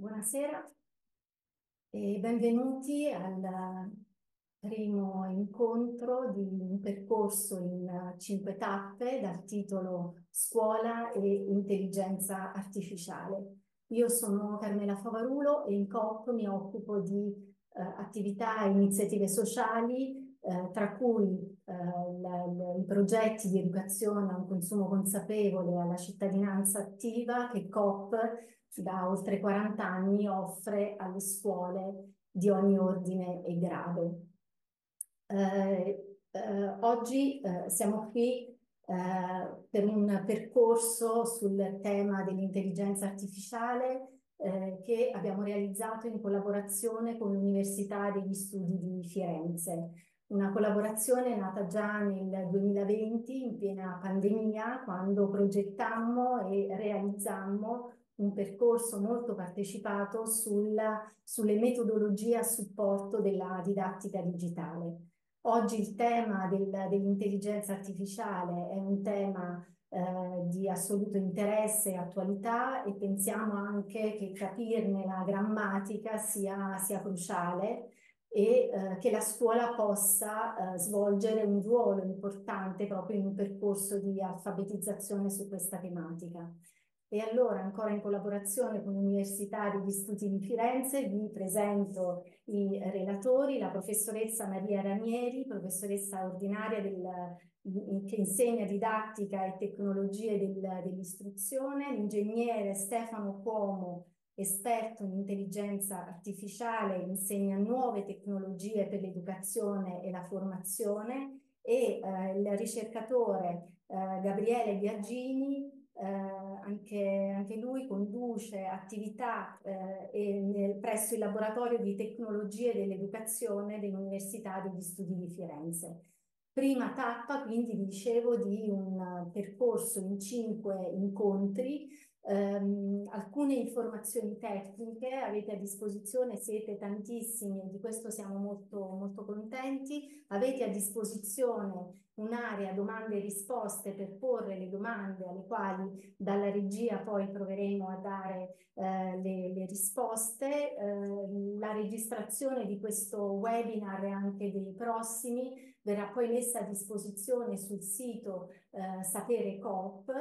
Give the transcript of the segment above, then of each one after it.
Buonasera e benvenuti al primo incontro di un percorso in cinque tappe dal titolo Scuola e intelligenza artificiale. Io sono Carmela Favarulo e in COP mi occupo di eh, attività e iniziative sociali, eh, tra cui eh, i progetti di educazione a un consumo consapevole alla cittadinanza attiva che COP da oltre 40 anni offre alle scuole di ogni ordine e grado. Eh, eh, oggi eh, siamo qui eh, per un percorso sul tema dell'intelligenza artificiale eh, che abbiamo realizzato in collaborazione con l'Università degli Studi di Firenze. Una collaborazione nata già nel 2020 in piena pandemia quando progettammo e realizzammo un percorso molto partecipato sulla, sulle metodologie a supporto della didattica digitale. Oggi il tema del, dell'intelligenza artificiale è un tema eh, di assoluto interesse e attualità e pensiamo anche che capirne la grammatica sia, sia cruciale e eh, che la scuola possa eh, svolgere un ruolo importante proprio in un percorso di alfabetizzazione su questa tematica. E allora, ancora in collaborazione con l'Università degli Studi di Firenze, vi presento i relatori, la professoressa Maria Ranieri, professoressa ordinaria del, che insegna didattica e tecnologie del, dell'istruzione, l'ingegnere Stefano Cuomo, esperto in intelligenza artificiale, insegna nuove tecnologie per l'educazione e la formazione, e eh, il ricercatore eh, Gabriele Biagini, eh, anche, anche, lui conduce attività eh, nel, presso il laboratorio di tecnologie dell'educazione dell'Università degli Studi di Firenze. Prima tappa, quindi, dicevo, di un percorso in cinque incontri Um, alcune informazioni tecniche avete a disposizione, siete tantissimi e di questo siamo molto, molto contenti. Avete a disposizione un'area domande e risposte per porre le domande alle quali dalla regia poi proveremo a dare eh, le, le, risposte. Eh, la registrazione di questo webinar e anche dei prossimi verrà poi messa a disposizione sul sito eh, Sapere Coop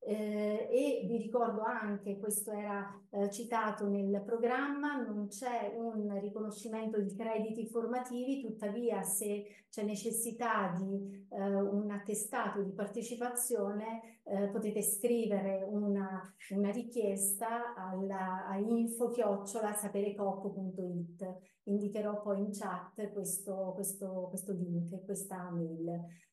eh, e vi ricordo anche, questo era eh, citato nel programma, non c'è un riconoscimento di crediti formativi, tuttavia se c'è necessità di eh, un attestato di partecipazione eh, potete scrivere una, una richiesta alla, a info-saperecop.it. Indicherò poi in chat questo, questo, questo link, questa mail.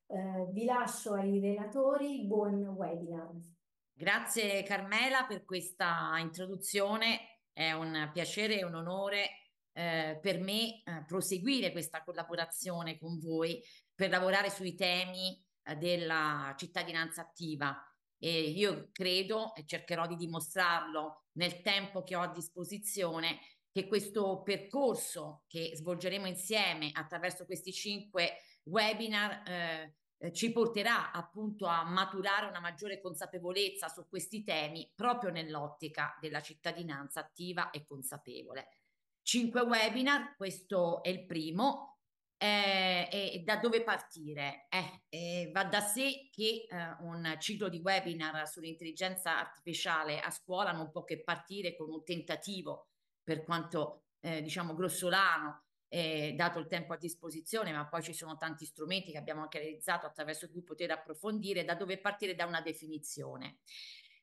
Eh, vi lascio ai relatori, buon webinar. Grazie Carmela per questa introduzione, è un piacere e un onore eh, per me eh, proseguire questa collaborazione con voi per lavorare sui temi eh, della cittadinanza attiva. E io credo e cercherò di dimostrarlo nel tempo che ho a disposizione che questo percorso che svolgeremo insieme attraverso questi cinque webinar eh, eh, ci porterà appunto a maturare una maggiore consapevolezza su questi temi proprio nell'ottica della cittadinanza attiva e consapevole. Cinque webinar, questo è il primo. Eh, e da dove partire? Eh, eh, va da sé che eh, un ciclo di webinar sull'intelligenza artificiale a scuola non può che partire con un tentativo, per quanto eh, diciamo grossolano, eh, dato il tempo a disposizione, ma poi ci sono tanti strumenti che abbiamo anche realizzato attraverso cui poter approfondire, da dove partire da una definizione.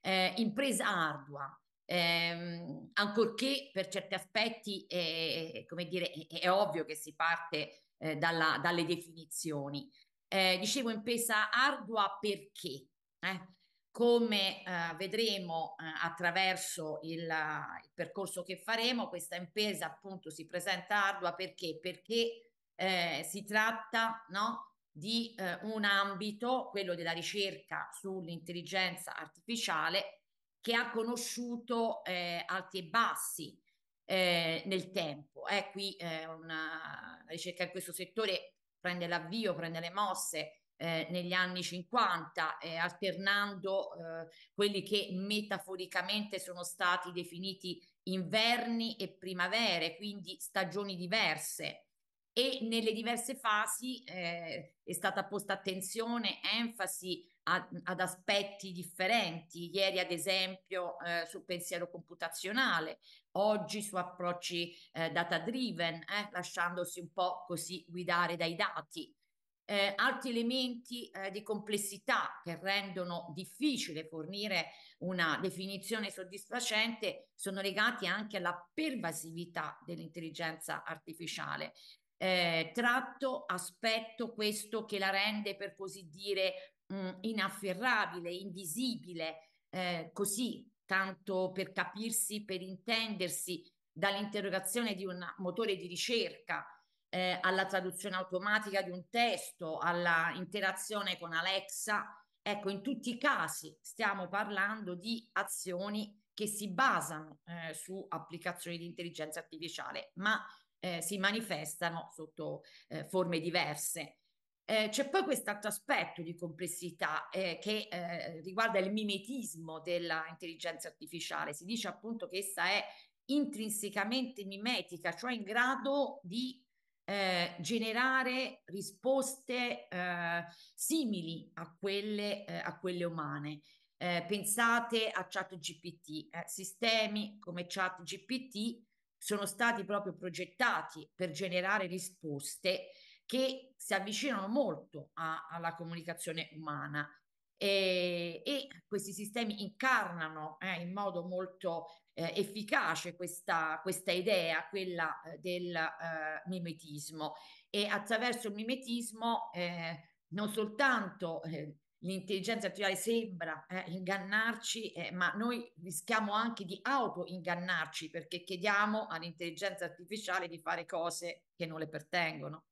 Eh, impresa ardua, ehm, ancorché per certi aspetti eh, come dire, è, è, ovvio che si parte eh, dalla, dalle definizioni. Eh, dicevo impresa ardua perché? Eh? Come eh, vedremo eh, attraverso il, il, percorso che faremo, questa impresa appunto si presenta ardua perché? Perché eh, si tratta no, di eh, un ambito, quello della ricerca sull'intelligenza artificiale, che ha conosciuto eh, alti e bassi eh, nel tempo. qui una, la ricerca in questo settore prende l'avvio, prende le mosse eh, negli anni 50, eh, alternando eh, quelli che metaforicamente sono stati definiti inverni e primavere, quindi stagioni diverse. E nelle diverse fasi eh, è stata posta attenzione, enfasi a, ad aspetti differenti. Ieri, ad esempio, eh, sul pensiero computazionale, oggi su approcci eh, data driven, lasciandosi un po' così guidare dai dati. Eh, altri elementi eh, di complessità che rendono difficile fornire una definizione soddisfacente sono legati anche alla pervasività dell'intelligenza artificiale. Eh, tratto aspetto questo che la rende per così dire mh, inafferrabile, invisibile, eh, così tanto per capirsi, per intendersi dall'interrogazione di un motore di ricerca eh, alla traduzione automatica di un testo, alla interazione con Alexa. Ecco, in tutti i casi stiamo parlando di azioni che si basano eh, su applicazioni di intelligenza artificiale, ma eh, si manifestano sotto eh, forme diverse. Eh, c'è poi quest'altro aspetto di complessità eh, che riguarda il mimetismo dell'intelligenza artificiale. Si dice appunto che essa è intrinsecamente mimetica, cioè in grado di eh, generare risposte eh, simili a quelle, eh, a quelle umane. Eh, pensate a ChatGPT, eh, sistemi come ChatGPT sono stati proprio progettati per generare risposte che si avvicinano molto a, alla comunicazione umana e, e, questi sistemi incarnano eh, in modo molto eh, efficace questa, questa, idea, quella eh, del eh, mimetismo. E attraverso il mimetismo eh, non soltanto eh, l'intelligenza artificiale sembra ingannarci, ma noi rischiamo anche di auto-ingannarci perché chiediamo all'intelligenza artificiale di fare cose che non le pertengono.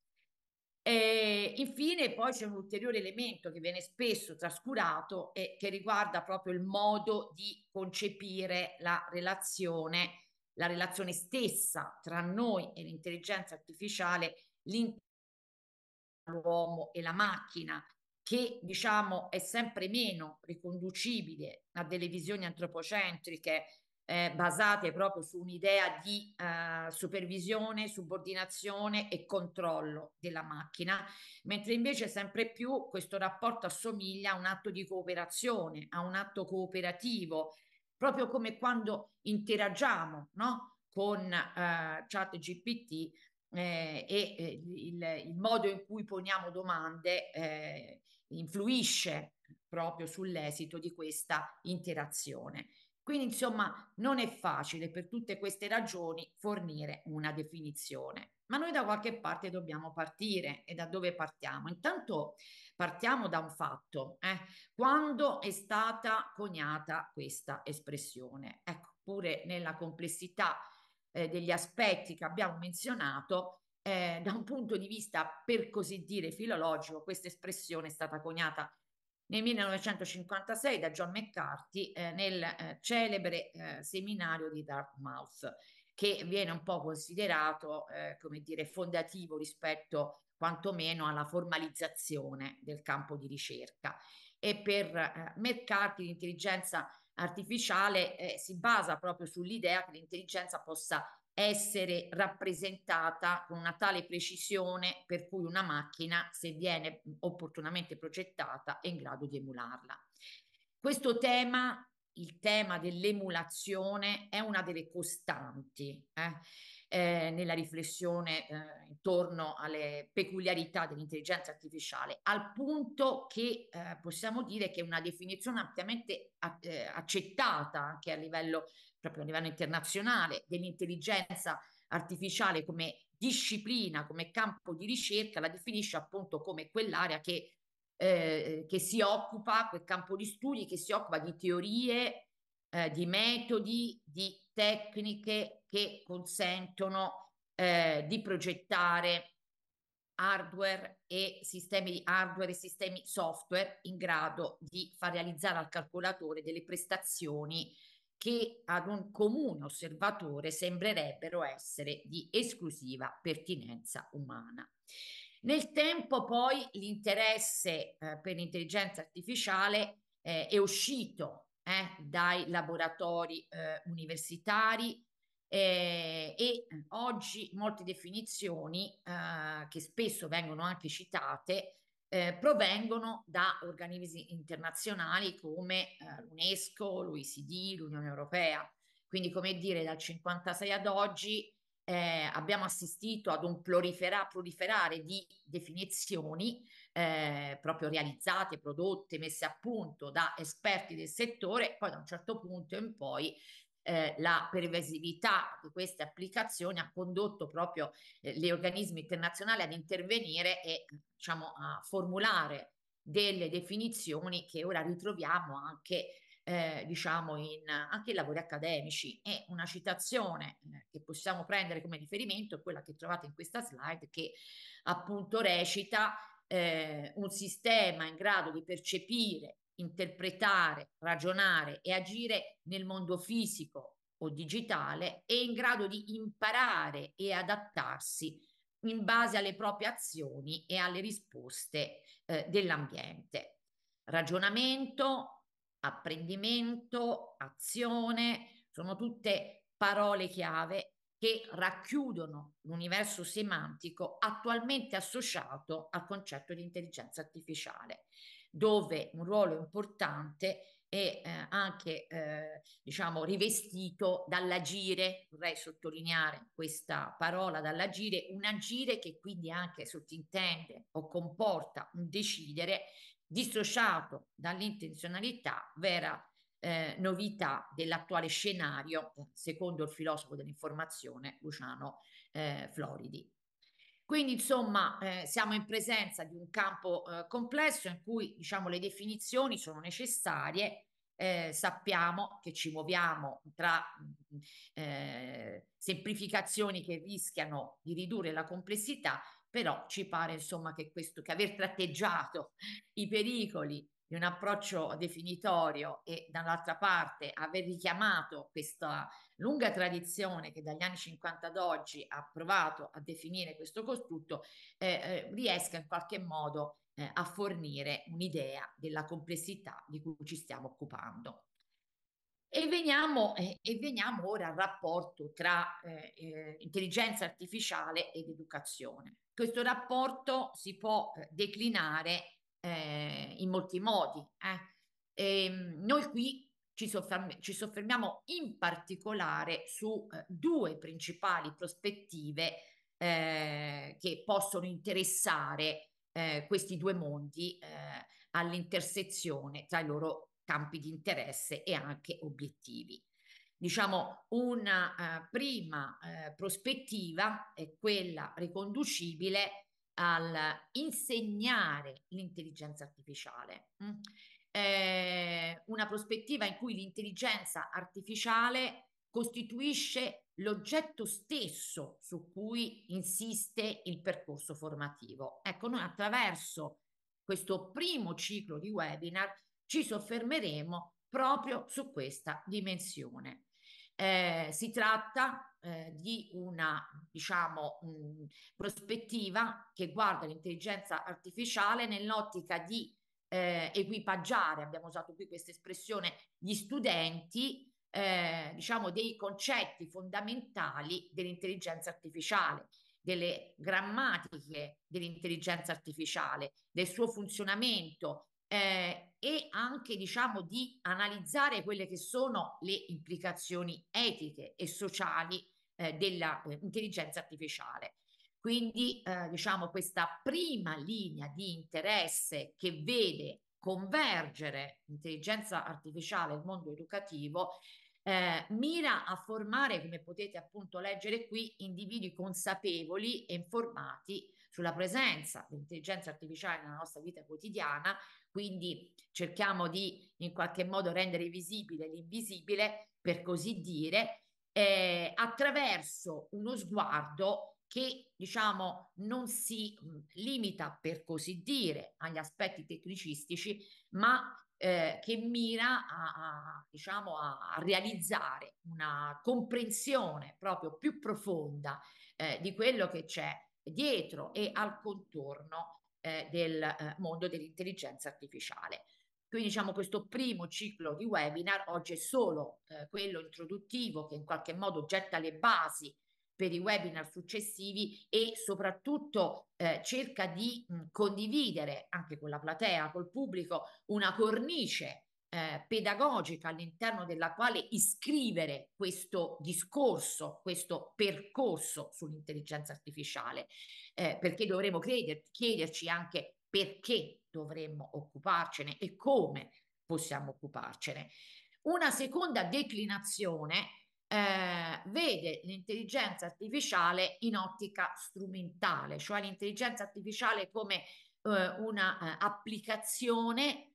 E infine poi c'è un ulteriore elemento che viene spesso trascurato e che riguarda proprio il modo di concepire la relazione, la relazione stessa tra noi e l'intelligenza artificiale, l'uomo e la macchina, che diciamo è sempre meno riconducibile a delle visioni antropocentriche eh, basate proprio su un'idea di eh, supervisione, subordinazione e controllo della macchina, mentre invece sempre più questo rapporto assomiglia a un atto di cooperazione, a un atto cooperativo, proprio come quando interagiamo no? con eh, chat GPT eh, e eh, il, il, modo in cui poniamo domande eh, influisce proprio sull'esito di questa interazione. Quindi, insomma, non è facile per tutte queste ragioni fornire una definizione. Ma noi da qualche parte dobbiamo partire e da dove partiamo? Intanto partiamo da un fatto. Eh? Quando è stata coniata questa espressione? Ecco, pure nella complessità eh, degli aspetti che abbiamo menzionato, eh, da un punto di vista per così dire filologico, questa espressione è stata coniata nel 1956 da John McCarthy eh, nel eh, celebre eh, seminario di Dartmouth, che viene un po' considerato, eh, come dire, fondativo rispetto quantomeno alla formalizzazione del campo di ricerca. E per eh, McCarthy l'intelligenza artificiale eh, si basa proprio sull'idea che l'intelligenza possa essere rappresentata con una tale precisione per cui una macchina, se viene opportunamente progettata, è in grado di emularla. Questo tema, il tema dell'emulazione, è una delle costanti eh, eh, nella riflessione eh, intorno alle peculiarità dell'intelligenza artificiale, al punto che eh, possiamo dire che è una definizione ampiamente eh, accettata anche a livello proprio a livello internazionale dell'intelligenza artificiale come disciplina, come campo di ricerca, la definisce appunto come quell'area che, eh, che si occupa, quel campo di studi che si occupa di teorie, eh, di metodi, di tecniche che consentono eh, di progettare hardware e sistemi hardware e sistemi software in grado di far realizzare al calcolatore delle prestazioni che ad un comune osservatore sembrerebbero essere di esclusiva pertinenza umana. Nel tempo poi l'interesse eh, per l'intelligenza artificiale eh, è uscito eh, dai laboratori eh, universitari eh, e oggi molte definizioni eh, che spesso vengono anche citate eh, provengono da organismi internazionali come eh, l'UNESCO, l'OECD, l'Unione Europea. Quindi, come dire, dal 56 ad oggi eh, abbiamo assistito ad un prolifera- proliferare di definizioni eh, proprio realizzate, prodotte, messe a punto da esperti del settore, poi da un certo punto in poi eh, la pervasività di queste applicazioni ha condotto proprio eh, gli organismi internazionali ad intervenire e diciamo a formulare delle definizioni che ora ritroviamo anche eh, diciamo in anche in lavori accademici. E una citazione eh, che possiamo prendere come riferimento è quella che trovate in questa slide che appunto recita eh, un sistema in grado di percepire interpretare, ragionare e agire nel mondo fisico o digitale è in grado di imparare e adattarsi in base alle proprie azioni e alle risposte eh, dell'ambiente. Ragionamento, apprendimento, azione, sono tutte parole chiave che racchiudono l'universo semantico attualmente associato al concetto di intelligenza artificiale dove un ruolo importante è eh, anche eh, diciamo rivestito dall'agire, vorrei sottolineare questa parola dall'agire, un agire che quindi anche sottintende o comporta un decidere dissociato dall'intenzionalità, vera eh, novità dell'attuale scenario, secondo il filosofo dell'informazione Luciano eh, Floridi. Quindi, insomma, eh, siamo in presenza di un campo eh, complesso in cui, diciamo, le definizioni sono necessarie. Eh, sappiamo che ci muoviamo tra mm, eh, semplificazioni che rischiano di ridurre la complessità, però ci pare, insomma, che questo, che aver tratteggiato i pericoli di un approccio definitorio e dall'altra parte aver richiamato questa lunga tradizione che dagli anni 50 ad oggi ha provato a definire questo costrutto, eh, eh, riesca in qualche modo eh, a fornire un'idea della complessità di cui ci stiamo occupando. E veniamo, eh, e veniamo ora al rapporto tra eh, eh, intelligenza artificiale ed educazione. Questo rapporto si può declinare eh, in molti modi. Eh. Ehm, noi qui ci, sofferm- ci, soffermiamo in particolare su eh, due principali prospettive eh, che possono interessare eh, questi due mondi eh, all'intersezione tra i loro campi di interesse e anche obiettivi. Diciamo, una uh, prima uh, prospettiva è quella riconducibile al insegnare l'intelligenza artificiale. Mm? Eh, una prospettiva in cui l'intelligenza artificiale costituisce l'oggetto stesso su cui insiste il percorso formativo. Ecco, noi attraverso questo primo ciclo di webinar ci soffermeremo proprio su questa dimensione. Eh, si tratta eh, di una, diciamo, mh, prospettiva che guarda l'intelligenza artificiale nell'ottica di eh, equipaggiare, abbiamo usato qui questa espressione, gli studenti, eh, diciamo, dei concetti fondamentali dell'intelligenza artificiale delle grammatiche dell'intelligenza artificiale, del suo funzionamento, eh, e anche diciamo di analizzare quelle che sono le implicazioni etiche e sociali eh, dell'intelligenza eh, artificiale. Quindi eh, diciamo questa prima linea di interesse che vede convergere l'intelligenza artificiale e il mondo educativo eh, mira a formare, come potete appunto leggere qui, individui consapevoli e informati sulla presenza dell'intelligenza artificiale nella nostra vita quotidiana, quindi cerchiamo di in qualche modo rendere visibile l'invisibile, per così dire, eh, attraverso uno sguardo che diciamo non si limita per così dire agli aspetti tecnicistici, ma eh, che mira a, a, diciamo, a, realizzare una comprensione proprio più profonda eh, di quello che c'è dietro e al contorno eh, del eh, mondo dell'intelligenza artificiale. Quindi diciamo questo primo ciclo di webinar oggi è solo eh, quello introduttivo che in qualche modo getta le basi per i webinar successivi e soprattutto eh, cerca di mh, condividere anche con la platea, col pubblico, una cornice eh, pedagogica all'interno della quale iscrivere questo discorso, questo percorso sull'intelligenza artificiale, eh, perché dovremo creder, chiederci anche perché dovremmo occuparcene e come possiamo occuparcene. Una seconda declinazione eh, vede l'intelligenza artificiale in ottica strumentale, cioè l'intelligenza artificiale come eh, una eh, applicazione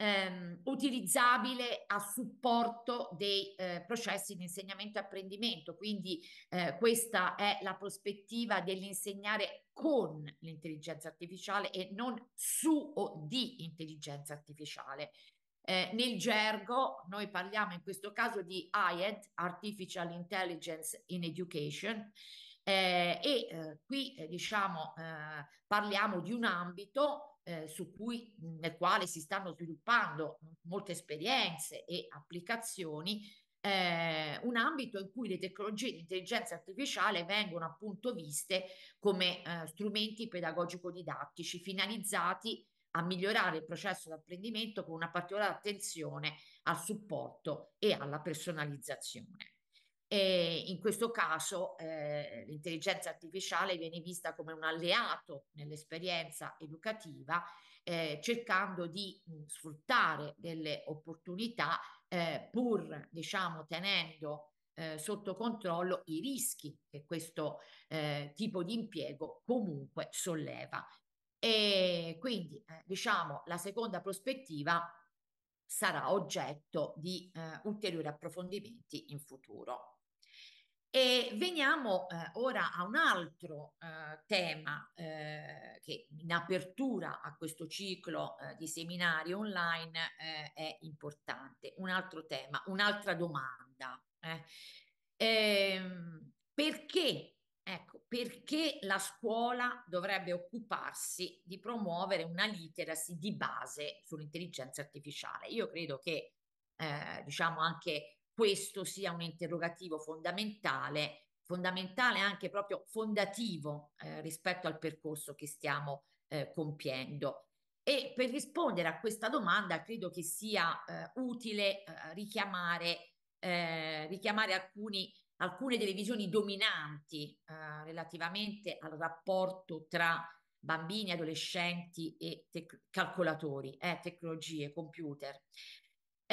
ehm, utilizzabile a supporto dei eh, processi di insegnamento e apprendimento. Quindi eh, questa è la prospettiva dell'insegnare con l'intelligenza artificiale e non su o di intelligenza artificiale. Eh, nel gergo noi parliamo in questo caso di IED, Artificial Intelligence in Education, eh, e eh, qui eh, diciamo eh, parliamo di un ambito eh, su cui, nel quale si stanno sviluppando molte esperienze e applicazioni, eh, un ambito in cui le tecnologie di intelligenza artificiale vengono appunto viste come eh, strumenti pedagogico-didattici finalizzati a migliorare il processo di apprendimento con una particolare attenzione al supporto e alla personalizzazione. E in questo caso eh, l'intelligenza artificiale viene vista come un alleato nell'esperienza educativa, eh, cercando di mh, sfruttare delle opportunità eh, pur diciamo tenendo eh, sotto controllo i rischi che questo eh, tipo di impiego comunque solleva. E quindi eh, diciamo la seconda prospettiva sarà oggetto di ulteriori approfondimenti in futuro. E veniamo eh, ora a un altro eh, tema eh, che in apertura a questo ciclo eh, di seminari online eh, è importante. Un altro tema, un'altra domanda. Eh. Ehm, perché, ecco, perché la scuola dovrebbe occuparsi di promuovere una literacy di base sull'intelligenza artificiale? Io credo che, diciamo, anche questo sia un interrogativo fondamentale, fondamentale anche proprio fondativo eh, rispetto al percorso che stiamo eh, compiendo. E per rispondere a questa domanda credo che sia eh, utile eh, richiamare, eh, richiamare alcuni, alcune delle visioni dominanti eh, relativamente al rapporto tra bambini, adolescenti e calcolatori, tecnologie, computer.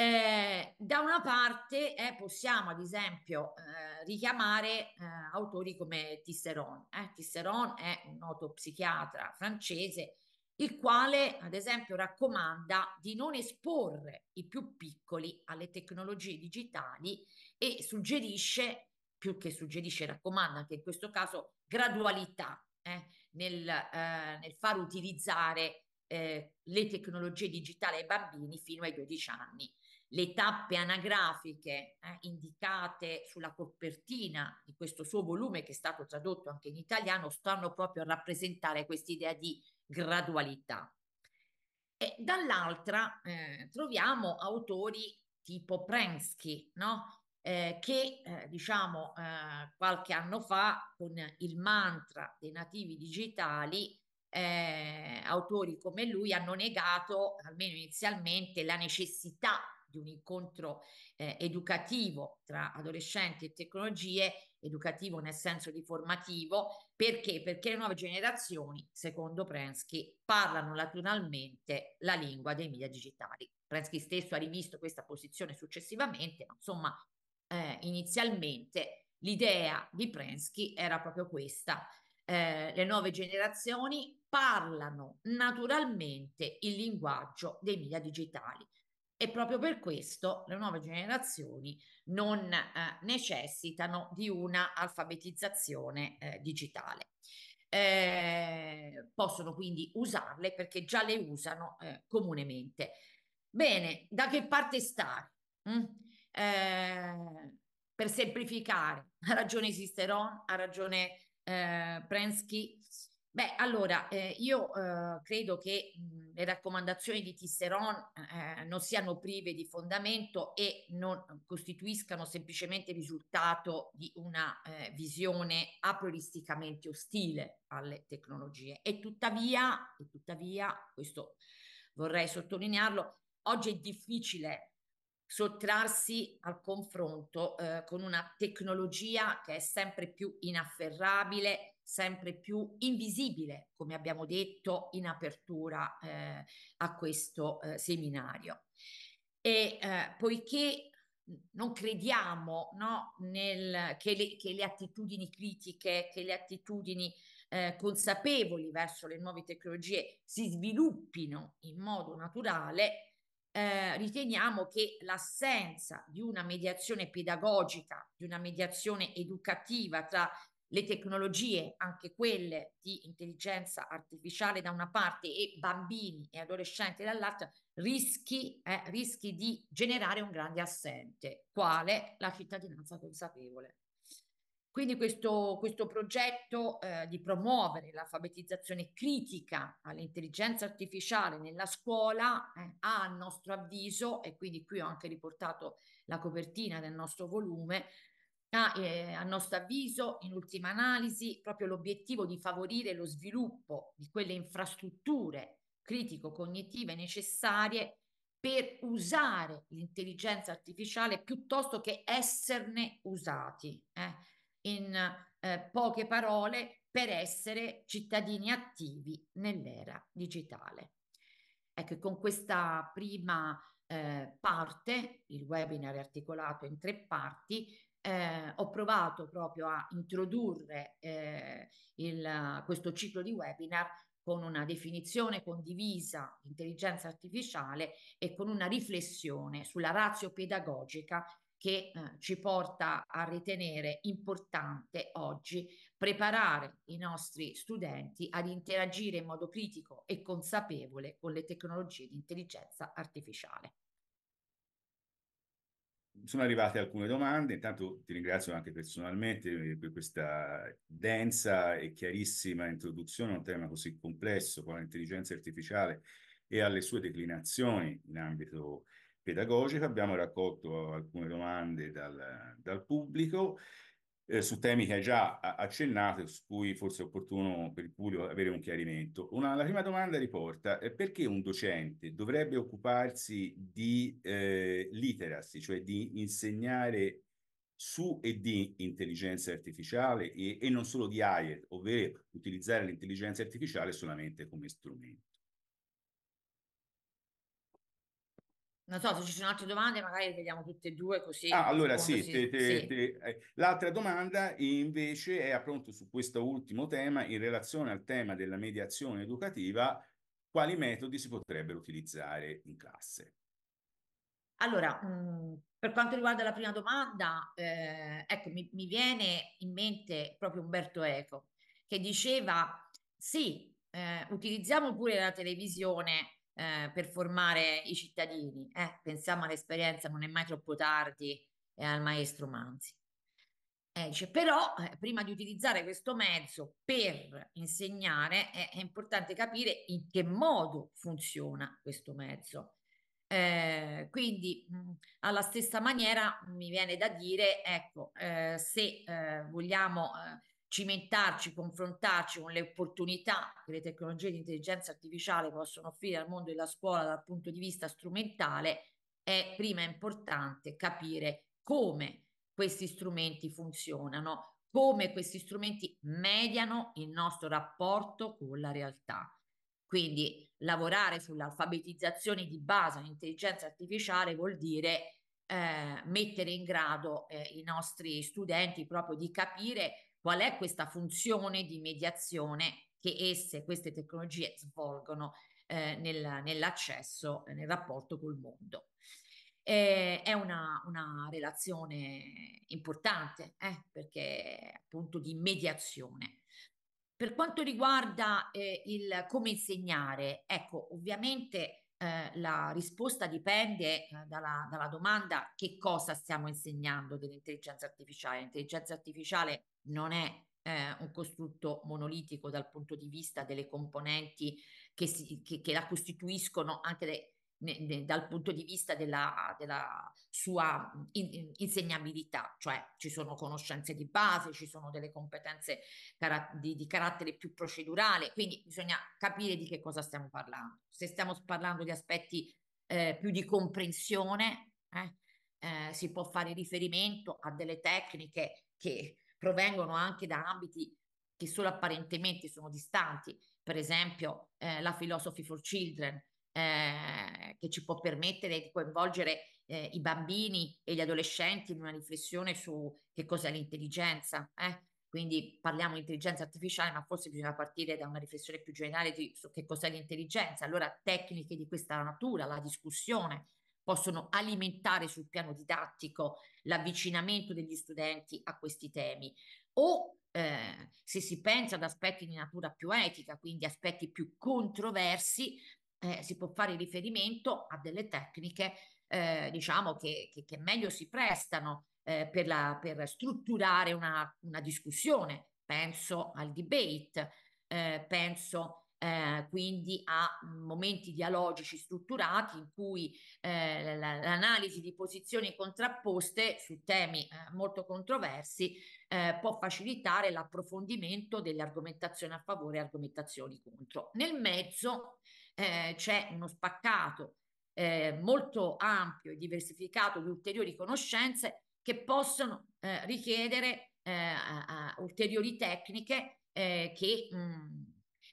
Eh, da una parte eh, possiamo ad esempio eh, richiamare eh, autori come Tisseron. Eh. Tisseron è un noto psichiatra francese il quale ad esempio raccomanda di non esporre i più piccoli alle tecnologie digitali e suggerisce, più che suggerisce, raccomanda anche in questo caso gradualità eh, nel, nel far utilizzare le tecnologie digitali ai bambini fino ai 12 anni le tappe anagrafiche eh, indicate sulla copertina di questo suo volume che è stato tradotto anche in italiano stanno proprio a rappresentare quest'idea di gradualità. E dall'altra eh, troviamo autori tipo Prensky, no? Eh, che eh, diciamo eh, qualche anno fa con il mantra dei nativi digitali eh, autori come lui hanno negato, almeno inizialmente, la necessità di un incontro eh, educativo tra adolescenti e tecnologie, educativo nel senso di formativo, perché? Perché le nuove generazioni, secondo Prensky, parlano naturalmente la lingua dei media digitali. Prensky stesso ha rivisto questa posizione successivamente, ma insomma, eh, inizialmente l'idea di Prensky era proprio questa. Eh, le nuove generazioni parlano naturalmente il linguaggio dei media digitali. E proprio per questo le nuove generazioni non eh, necessitano di una alfabetizzazione eh, digitale. Eh, possono quindi usarle perché già le usano eh, comunemente. Bene, da che parte stare? Mm? Eh, per semplificare, ha ragione Sisteron, ha ragione eh, Prensky, Beh, allora, eh, io eh, credo che mh, le raccomandazioni di Tisseron eh, non siano prive di fondamento e non costituiscano semplicemente il risultato di una eh, visione aprioristicamente ostile alle tecnologie. E tuttavia, e tuttavia, questo vorrei sottolinearlo, oggi è difficile sottrarsi al confronto eh, con una tecnologia che è sempre più inafferrabile, sempre più invisibile, come abbiamo detto in apertura eh, a questo eh, seminario. E eh, poiché non crediamo no, nel, che, le, che, le, attitudini critiche, che le attitudini eh, consapevoli verso le nuove tecnologie si sviluppino in modo naturale, eh, riteniamo che l'assenza di una mediazione pedagogica, di una mediazione educativa tra le tecnologie, anche quelle di intelligenza artificiale da una parte e bambini e adolescenti dall'altra, rischi, eh, rischi di generare un grande assente, quale la cittadinanza consapevole. Quindi questo, questo progetto eh, di promuovere l'alfabetizzazione critica all'intelligenza artificiale nella scuola eh, ha a nostro avviso, e quindi qui ho anche riportato la copertina del nostro volume, ha eh, a nostro avviso in ultima analisi proprio l'obiettivo di favorire lo sviluppo di quelle infrastrutture critico-cognitive necessarie per usare l'intelligenza artificiale piuttosto che esserne usati. Eh in eh, poche parole, per essere cittadini attivi nell'era digitale. Ecco, con questa prima eh, parte, il webinar è articolato in tre parti, eh, ho provato proprio a introdurre eh, il, questo ciclo di webinar con una definizione condivisa di intelligenza artificiale e con una riflessione sulla razio pedagogica che eh, ci porta a ritenere importante oggi preparare i nostri studenti ad interagire in modo critico e consapevole con le tecnologie di intelligenza artificiale. Sono arrivate alcune domande, intanto ti ringrazio anche personalmente per questa densa e chiarissima introduzione a un tema così complesso come l'intelligenza artificiale e alle sue declinazioni in ambito pedagogica. Abbiamo raccolto alcune domande dal, dal pubblico eh, su temi che hai già accennato, su cui forse è opportuno per il pubblico avere un chiarimento. Una, la prima domanda riporta eh, perché un docente dovrebbe occuparsi di eh, literacy, cioè di insegnare su e di intelligenza artificiale e, e non solo di AI, ovvero utilizzare l'intelligenza artificiale solamente come strumento. Non so se ci sono altre domande, magari le vediamo tutte e due così. Ah, allora sì, te, te, sì. Te, eh, l'altra domanda invece è appunto su questo ultimo tema in relazione al tema della mediazione educativa, quali metodi si potrebbero utilizzare in classe? Allora, mh, mm, per quanto riguarda la prima domanda, eh, ecco, mi, mi, viene in mente proprio Umberto Eco, che diceva, sì, eh, utilizziamo pure la televisione eh, per formare i cittadini. Eh, pensiamo all'esperienza, non è mai troppo tardi, e al maestro Manzi. Eh, dice, però, eh, prima di utilizzare questo mezzo per insegnare, è, è importante capire in che modo funziona questo mezzo. Eh, quindi mh, alla stessa maniera mi viene da dire, ecco, eh, se eh, vogliamo eh, cimentarci, confrontarci con le opportunità che le tecnologie di intelligenza artificiale possono offrire al mondo della scuola dal punto di vista strumentale, è prima importante capire come questi strumenti funzionano, come questi strumenti mediano il nostro rapporto con la realtà. Quindi lavorare sull'alfabetizzazione di base dell'intelligenza artificiale vuol dire eh, mettere in grado eh, i nostri studenti proprio di capire qual è questa funzione di mediazione che esse, queste tecnologie svolgono eh, nel, nell'accesso, nel rapporto col mondo. Eh, è una, una, relazione importante eh, perché appunto di mediazione. Per quanto riguarda eh, il come insegnare, ecco, ovviamente eh, la risposta dipende eh, dalla, dalla, domanda che cosa stiamo insegnando dell'intelligenza artificiale. L'intelligenza artificiale non è eh, un costrutto monolitico dal punto di vista delle componenti che, si, che, che la costituiscono anche le, ne, ne, dal punto di vista della, della sua in, in, insegnabilità, cioè ci sono conoscenze di base, ci sono delle competenze cara di, di, carattere più procedurale, quindi bisogna capire di che cosa stiamo parlando. Se stiamo parlando di aspetti eh, più di comprensione, eh, eh, si può fare riferimento a delle tecniche che provengono anche da ambiti che solo apparentemente sono distanti, per esempio eh, la Philosophy for Children, eh, che ci può permettere di coinvolgere eh, i bambini e gli adolescenti in una riflessione su che cos'è l'intelligenza. Eh? Quindi parliamo di intelligenza artificiale, ma forse bisogna partire da una riflessione più generale di, su che cos'è l'intelligenza. Allora, tecniche di questa natura, la discussione, possono alimentare sul piano didattico l'avvicinamento degli studenti a questi temi o eh, se si pensa ad aspetti di natura più etica, quindi aspetti più controversi, eh, si può fare riferimento a delle tecniche, eh, diciamo, che, che, che, meglio si prestano eh, per, la, per, strutturare una, una, discussione. Penso al debate, eh, penso eh, quindi a momenti dialogici strutturati in cui eh, l'analisi di posizioni contrapposte su temi molto controversi può facilitare l'approfondimento delle argomentazioni a favore e argomentazioni contro. Nel mezzo eh, c'è uno spaccato eh, molto ampio e diversificato di ulteriori conoscenze che possono richiedere a, a ulteriori tecniche che mh, mm,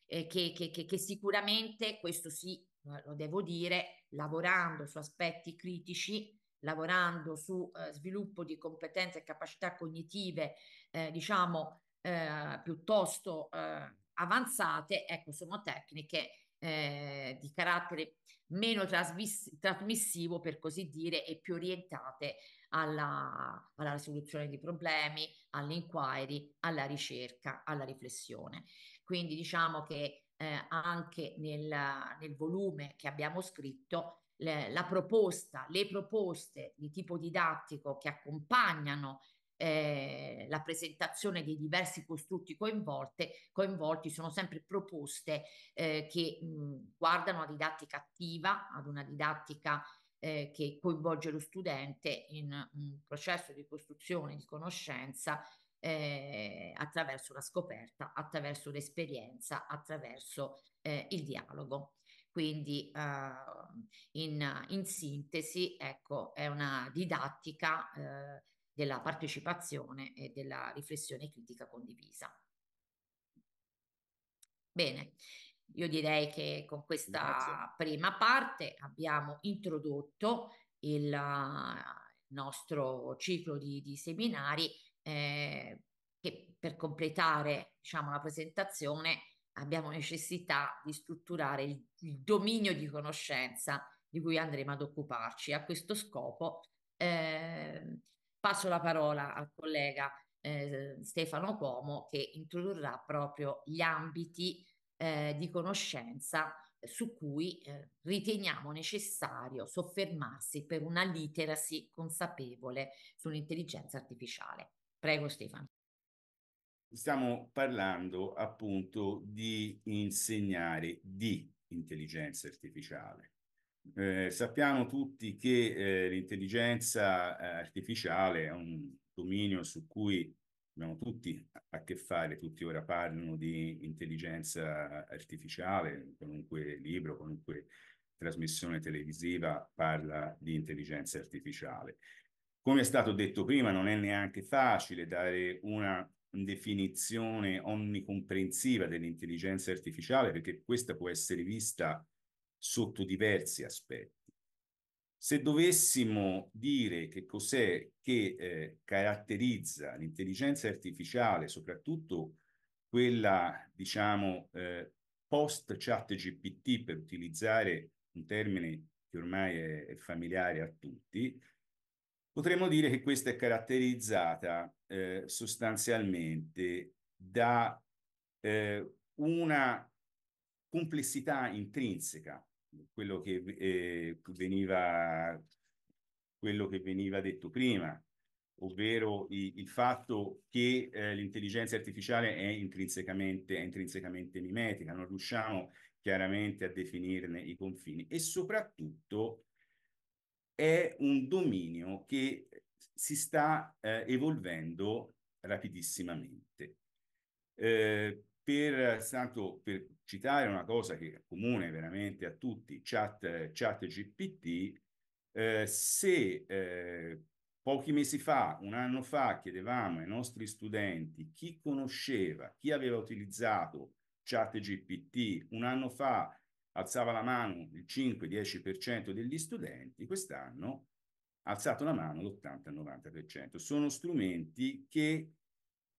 eh, che, che, che, sicuramente, questo sì, lo devo dire, lavorando su aspetti critici, lavorando su eh, sviluppo di competenze e capacità cognitive, eh, diciamo, eh, piuttosto eh, avanzate, ecco, sono tecniche eh, di carattere meno trasmissivo, per così dire, e più orientate alla, alla risoluzione di problemi, all'inquiry, alla ricerca, alla riflessione. Quindi diciamo che eh, anche nel, nel, volume che abbiamo scritto le, la proposta, le proposte di tipo didattico che accompagnano eh, la presentazione dei diversi costrutti coinvolti sono sempre proposte eh, che mh, guardano a didattica attiva, ad una didattica eh, che coinvolge lo studente in un processo di costruzione di conoscenza eh, attraverso la scoperta, attraverso l'esperienza, attraverso eh, il dialogo. Quindi eh, in, in, sintesi, ecco, è una didattica eh, della partecipazione e della riflessione critica condivisa. Bene, io direi che con questa Grazie. prima parte abbiamo introdotto il, il nostro ciclo di, di seminari eh, che per completare diciamo, la presentazione abbiamo necessità di strutturare il, il, dominio di conoscenza di cui andremo ad occuparci. A questo scopo eh, passo la parola al collega eh, Stefano Cuomo che introdurrà proprio gli ambiti eh, di conoscenza su cui eh, riteniamo necessario soffermarsi per una literacy consapevole sull'intelligenza artificiale. Prego Stefano. Stiamo parlando appunto di insegnare di intelligenza artificiale. Eh, sappiamo tutti che eh, l'intelligenza eh, artificiale è un dominio su cui abbiamo tutti a che fare, tutti ora parlano di intelligenza artificiale, qualunque libro, qualunque trasmissione televisiva parla di intelligenza artificiale. Come è stato detto prima, non è neanche facile dare una definizione onnicomprensiva dell'intelligenza artificiale perché questa può essere vista sotto diversi aspetti. Se dovessimo dire che cos'è che eh, caratterizza l'intelligenza artificiale, soprattutto quella, diciamo, eh, post chat GPT, per utilizzare un termine che ormai è, è familiare a tutti, Potremmo dire che questa è caratterizzata eh, sostanzialmente da eh, una complessità intrinseca, quello che, eh, veniva, quello che veniva detto prima, ovvero i, il fatto che eh, l'intelligenza artificiale è intrinsecamente, è intrinsecamente mimetica, non riusciamo chiaramente a definirne i confini e soprattutto è un dominio che si sta eh, evolvendo rapidissimamente. Eh, per, tanto, per citare una cosa che è comune veramente a tutti, chat, chat GPT, eh, se eh, pochi mesi fa, un anno fa, chiedevamo ai nostri studenti chi conosceva, chi aveva utilizzato chat GPT, un anno fa alzava la mano il 5-10% degli studenti, quest'anno ha alzato la mano l'80-90%. Sono strumenti che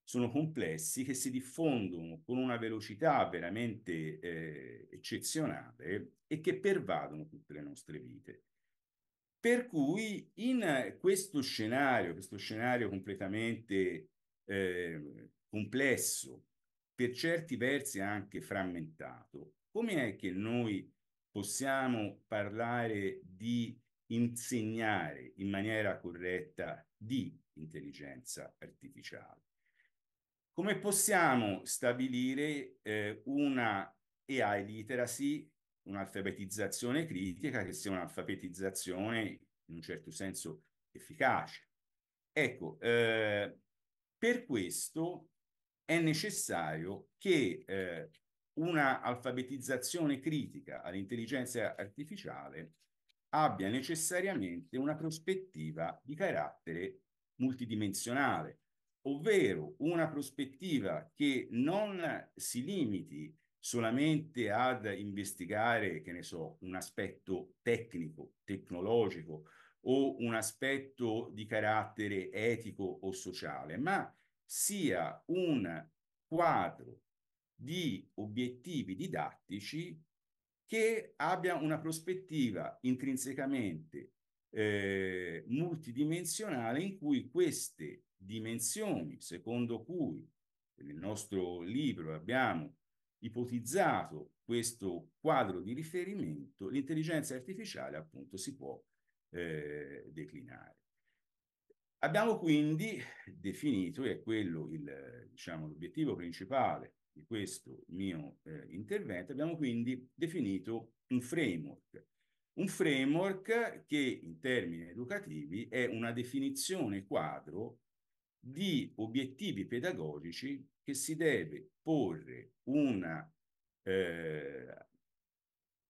sono complessi, che si diffondono con una velocità veramente eh, eccezionale e che pervadono tutte le nostre vite. Per cui in questo scenario, questo scenario completamente eh, complesso, per certi versi anche frammentato, come è che noi possiamo parlare di insegnare in maniera corretta di intelligenza artificiale? Come possiamo stabilire eh, una AI literacy, un'alfabetizzazione critica che sia un'alfabetizzazione in un certo senso efficace? Ecco, eh, per questo è necessario che eh, una alfabetizzazione critica all'intelligenza artificiale abbia necessariamente una prospettiva di carattere multidimensionale, ovvero una prospettiva che non si limiti solamente ad investigare, che ne so, un aspetto tecnico, tecnologico o un aspetto di carattere etico o sociale, ma sia un quadro di obiettivi didattici che abbia una prospettiva intrinsecamente eh, multidimensionale in cui queste dimensioni, secondo cui nel nostro libro abbiamo ipotizzato questo quadro di riferimento, l'intelligenza artificiale appunto si può eh, declinare. Abbiamo quindi definito, e è quello diciamo, l'obiettivo principale di questo mio eh, intervento, abbiamo quindi definito un framework. Un framework che in termini educativi è una definizione quadro di obiettivi pedagogici che si deve porre una, eh,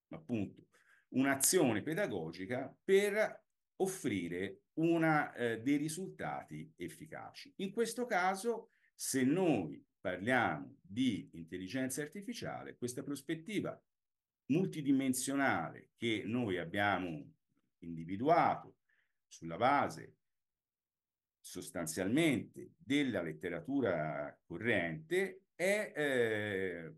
appunto, un'azione pedagogica per offrire una, eh, dei risultati efficaci. In questo caso, se noi parliamo di intelligenza artificiale, questa prospettiva multidimensionale che noi abbiamo individuato sulla base sostanzialmente della letteratura corrente è eh,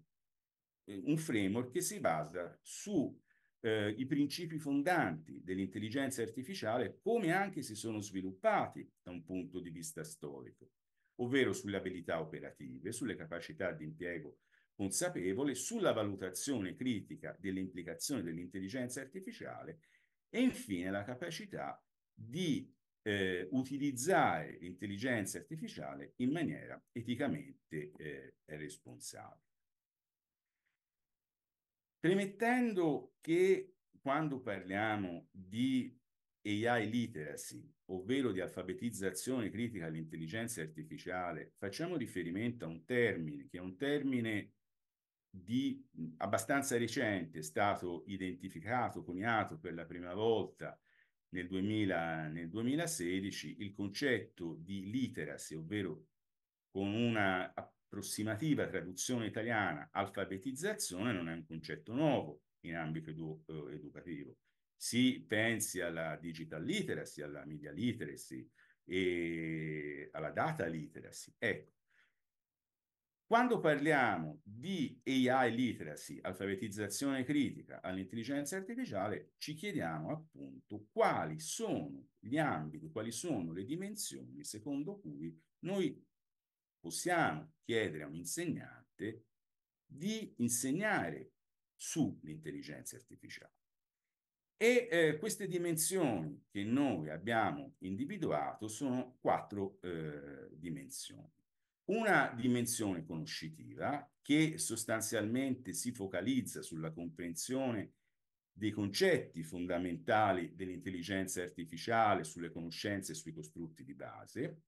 un framework che si basa su eh, i principi fondanti dell'intelligenza artificiale come anche si sono sviluppati da un punto di vista storico, ovvero sulle abilità operative, sulle capacità di impiego consapevole, sulla valutazione critica delle implicazioni dell'intelligenza artificiale e infine la capacità di eh, utilizzare l'intelligenza artificiale in maniera eticamente eh, responsabile. Premettendo che quando parliamo di AI literacy, ovvero di alfabetizzazione critica all'intelligenza artificiale, facciamo riferimento a un termine che è un termine di abbastanza recente, è stato identificato, coniato per la prima volta nel, 2000, nel 2016, il concetto di literacy, ovvero con una approssimativa traduzione italiana, alfabetizzazione non è un concetto nuovo in ambito edu eh, educativo. Si pensi alla digital literacy, alla media literacy e alla data literacy. Ecco, quando parliamo di AI literacy, alfabetizzazione critica all'intelligenza artificiale, ci chiediamo appunto quali sono gli ambiti, quali sono le dimensioni secondo cui noi possiamo chiedere a un insegnante di insegnare sull'intelligenza artificiale. E eh, queste dimensioni che noi abbiamo individuato sono quattro eh, dimensioni. Una dimensione conoscitiva che sostanzialmente si focalizza sulla comprensione dei concetti fondamentali dell'intelligenza artificiale, sulle conoscenze e sui costrutti di base,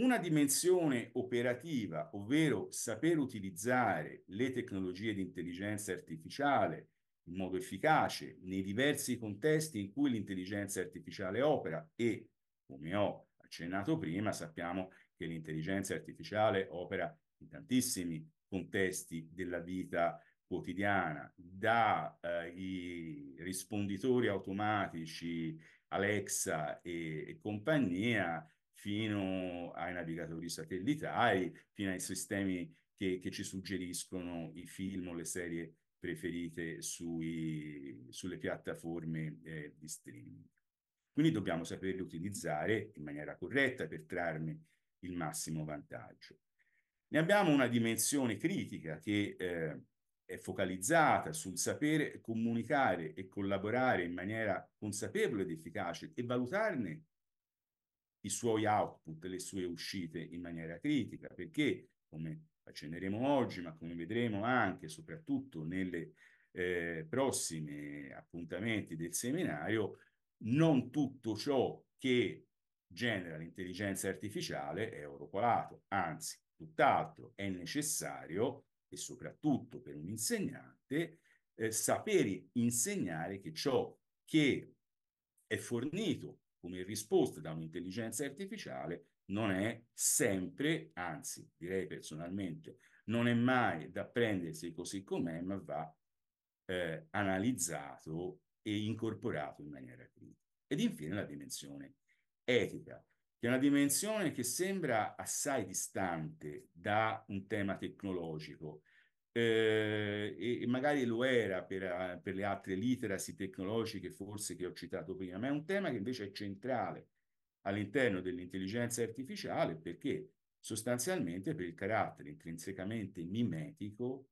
una dimensione operativa, ovvero saper utilizzare le tecnologie di intelligenza artificiale in modo efficace nei diversi contesti in cui l'intelligenza artificiale opera e, come ho accennato prima, sappiamo che l'intelligenza artificiale opera in tantissimi contesti della vita quotidiana, dai eh, risponditori automatici Alexa e, e compagnia fino ai navigatori satellitari, fino ai sistemi che, che ci suggeriscono i film o le serie preferite sui, sulle piattaforme eh, di streaming. Quindi dobbiamo saperli utilizzare in maniera corretta per trarne il massimo vantaggio. Ne abbiamo una dimensione critica che eh, è focalizzata sul sapere comunicare e collaborare in maniera consapevole ed efficace e valutarne i suoi output, le sue uscite in maniera critica, perché come accenneremo oggi, ma come vedremo anche soprattutto nelle eh, prossime appuntamenti del seminario, non tutto ciò che genera l'intelligenza artificiale è oro colato, anzi, tutt'altro è necessario e soprattutto per un insegnante eh, sapere insegnare che ciò che è fornito come risposta da un'intelligenza artificiale non è sempre, anzi direi personalmente, non è mai da prendersi così com'è, ma va eh, analizzato e incorporato in maniera critica. Ed infine la dimensione etica, che è una dimensione che sembra assai distante da un tema tecnologico, eh, e, magari lo era per, per, le altre literacy tecnologiche forse che ho citato prima, ma è un tema che invece è centrale all'interno dell'intelligenza artificiale perché sostanzialmente per il carattere intrinsecamente mimetico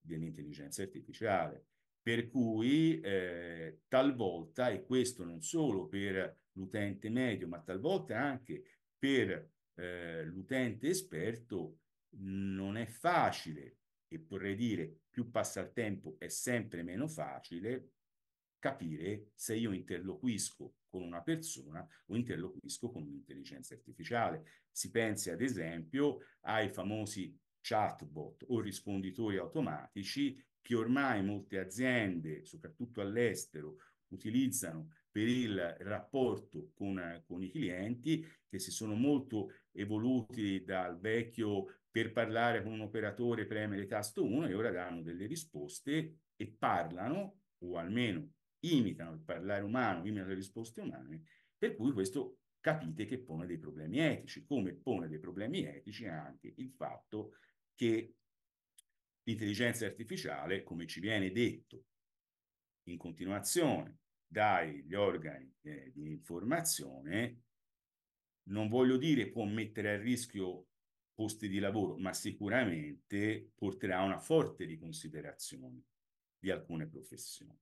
dell'intelligenza artificiale. Per cui eh, talvolta, e questo non solo per l'utente medio, ma talvolta anche per eh, l'utente esperto, non è facile, e vorrei dire più passa il tempo è sempre meno facile, capire se io interloquisco con una persona o interloquisco con un'intelligenza artificiale. Si pensi ad esempio ai famosi chatbot o risponditori automatici che ormai molte aziende, soprattutto all'estero, utilizzano per il rapporto con, con, i clienti che si sono molto evoluti dal vecchio per parlare con un operatore premere tasto 1 e ora danno delle risposte e parlano o almeno imitano il parlare umano, imitano le risposte umane, per cui questo capite che pone dei problemi etici, come pone dei problemi etici anche il fatto che l'intelligenza artificiale, come ci viene detto in continuazione dagli organi eh, di informazione, non voglio dire può mettere a rischio posti di lavoro, ma sicuramente porterà a una forte riconsiderazione di alcune professioni.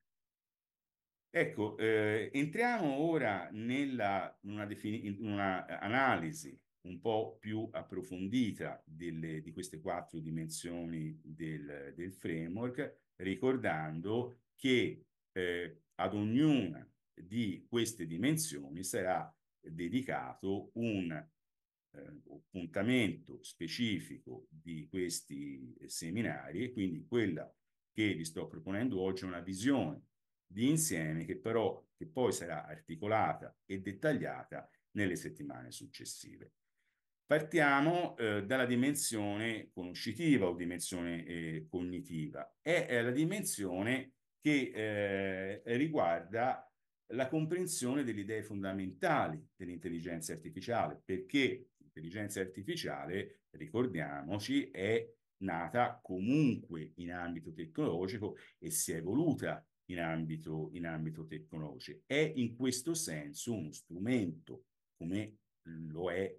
Ecco, eh, entriamo ora nella, in una, in una analisi un po' più approfondita delle, di queste quattro dimensioni del, del framework, ricordando che eh, ad ognuna di queste dimensioni sarà dedicato un eh, appuntamento specifico di questi seminari e quindi quella che vi sto proponendo oggi è una visione di insieme che però che poi sarà articolata e dettagliata nelle settimane successive. Partiamo eh, dalla dimensione conoscitiva o dimensione eh, cognitiva. È, è, la dimensione che eh, riguarda la comprensione delle idee fondamentali dell'intelligenza artificiale, perché l'intelligenza artificiale, ricordiamoci, è nata comunque in ambito tecnologico e si è evoluta in ambito, in ambito tecnologico. È in questo senso uno strumento, come lo è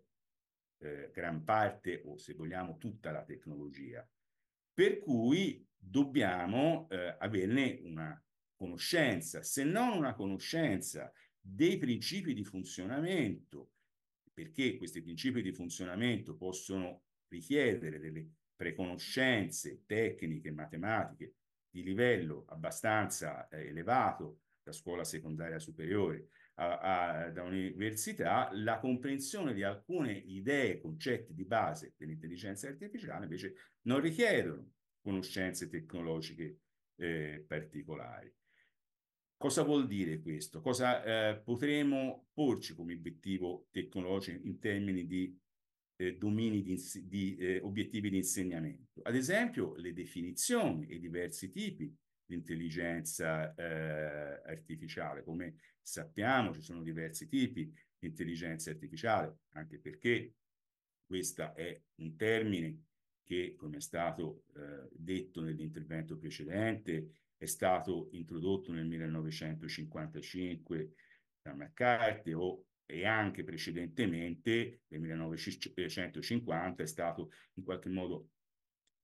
eh, gran parte o se vogliamo tutta la tecnologia, per cui dobbiamo eh, averne una conoscenza, se non una conoscenza dei principi di funzionamento, perché questi principi di funzionamento possono richiedere delle preconoscenze tecniche, matematiche di livello abbastanza eh, elevato da scuola secondaria superiore a, a, da università, la comprensione di alcune idee, concetti di base dell'intelligenza artificiale invece non richiedono conoscenze tecnologiche eh, particolari. Cosa vuol dire questo? Cosa eh, potremo porci come obiettivo tecnologico in termini di eh, domini di, di eh, obiettivi di insegnamento? Ad esempio, le definizioni e i diversi tipi di intelligenza eh, artificiale. Come sappiamo, ci sono diversi tipi di intelligenza artificiale, anche perché questo è un termine che, come è stato eh, detto nell'intervento precedente, è stato introdotto nel 1955 da McCarthy o, e anche precedentemente nel 1950 è stato in qualche modo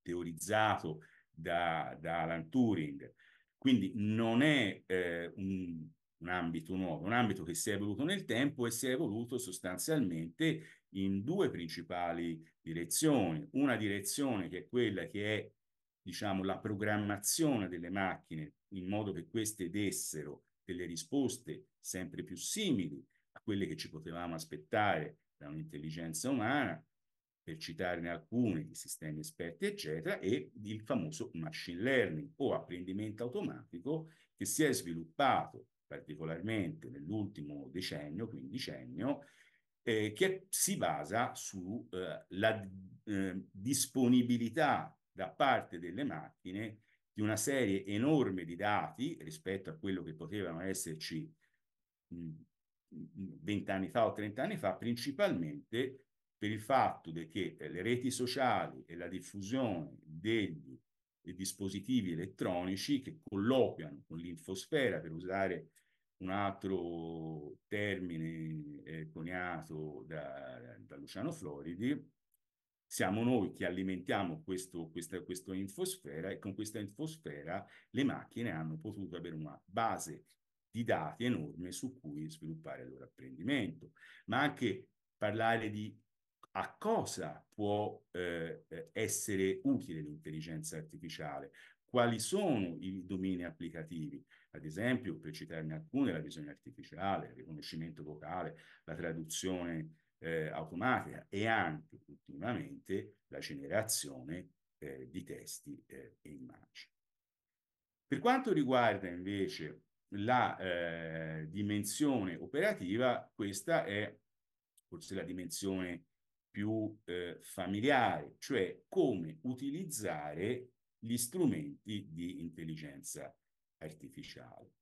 teorizzato da, da Alan Turing. Quindi non è eh, un, un ambito nuovo, un ambito che si è evoluto nel tempo e si è evoluto sostanzialmente in due principali direzioni. Una direzione che è quella che è diciamo, la programmazione delle macchine in modo che queste dessero delle risposte sempre più simili a quelle che ci potevamo aspettare da un'intelligenza umana, per citarne alcune, i sistemi esperti, eccetera, e il famoso machine learning o apprendimento automatico che si è sviluppato particolarmente nell'ultimo decennio, quindicennio, eh, che si basa sulla eh, eh, disponibilità da parte delle macchine di una serie enorme di dati rispetto a quello che potevano esserci vent'anni fa o trent'anni fa, principalmente per il fatto che le reti sociali e la diffusione degli dispositivi elettronici che colloquiano con l'infosfera, per usare un altro termine eh, coniato da, da Luciano Floridi, siamo noi che alimentiamo questo, questa, questa infosfera e con questa infosfera le macchine hanno potuto avere una base di dati enorme su cui sviluppare il loro apprendimento, ma anche parlare di a cosa può eh, eh essere utile l'intelligenza artificiale, quali sono i domini applicativi, ad esempio, per citarne alcune, la visione artificiale, il riconoscimento vocale, la traduzione eh, automatica e anche ultimamente la generazione eh, di testi eh, e immagini. Per quanto riguarda invece la eh, dimensione operativa, questa è forse la dimensione più eh, familiare, cioè come utilizzare gli strumenti di intelligenza artificiale.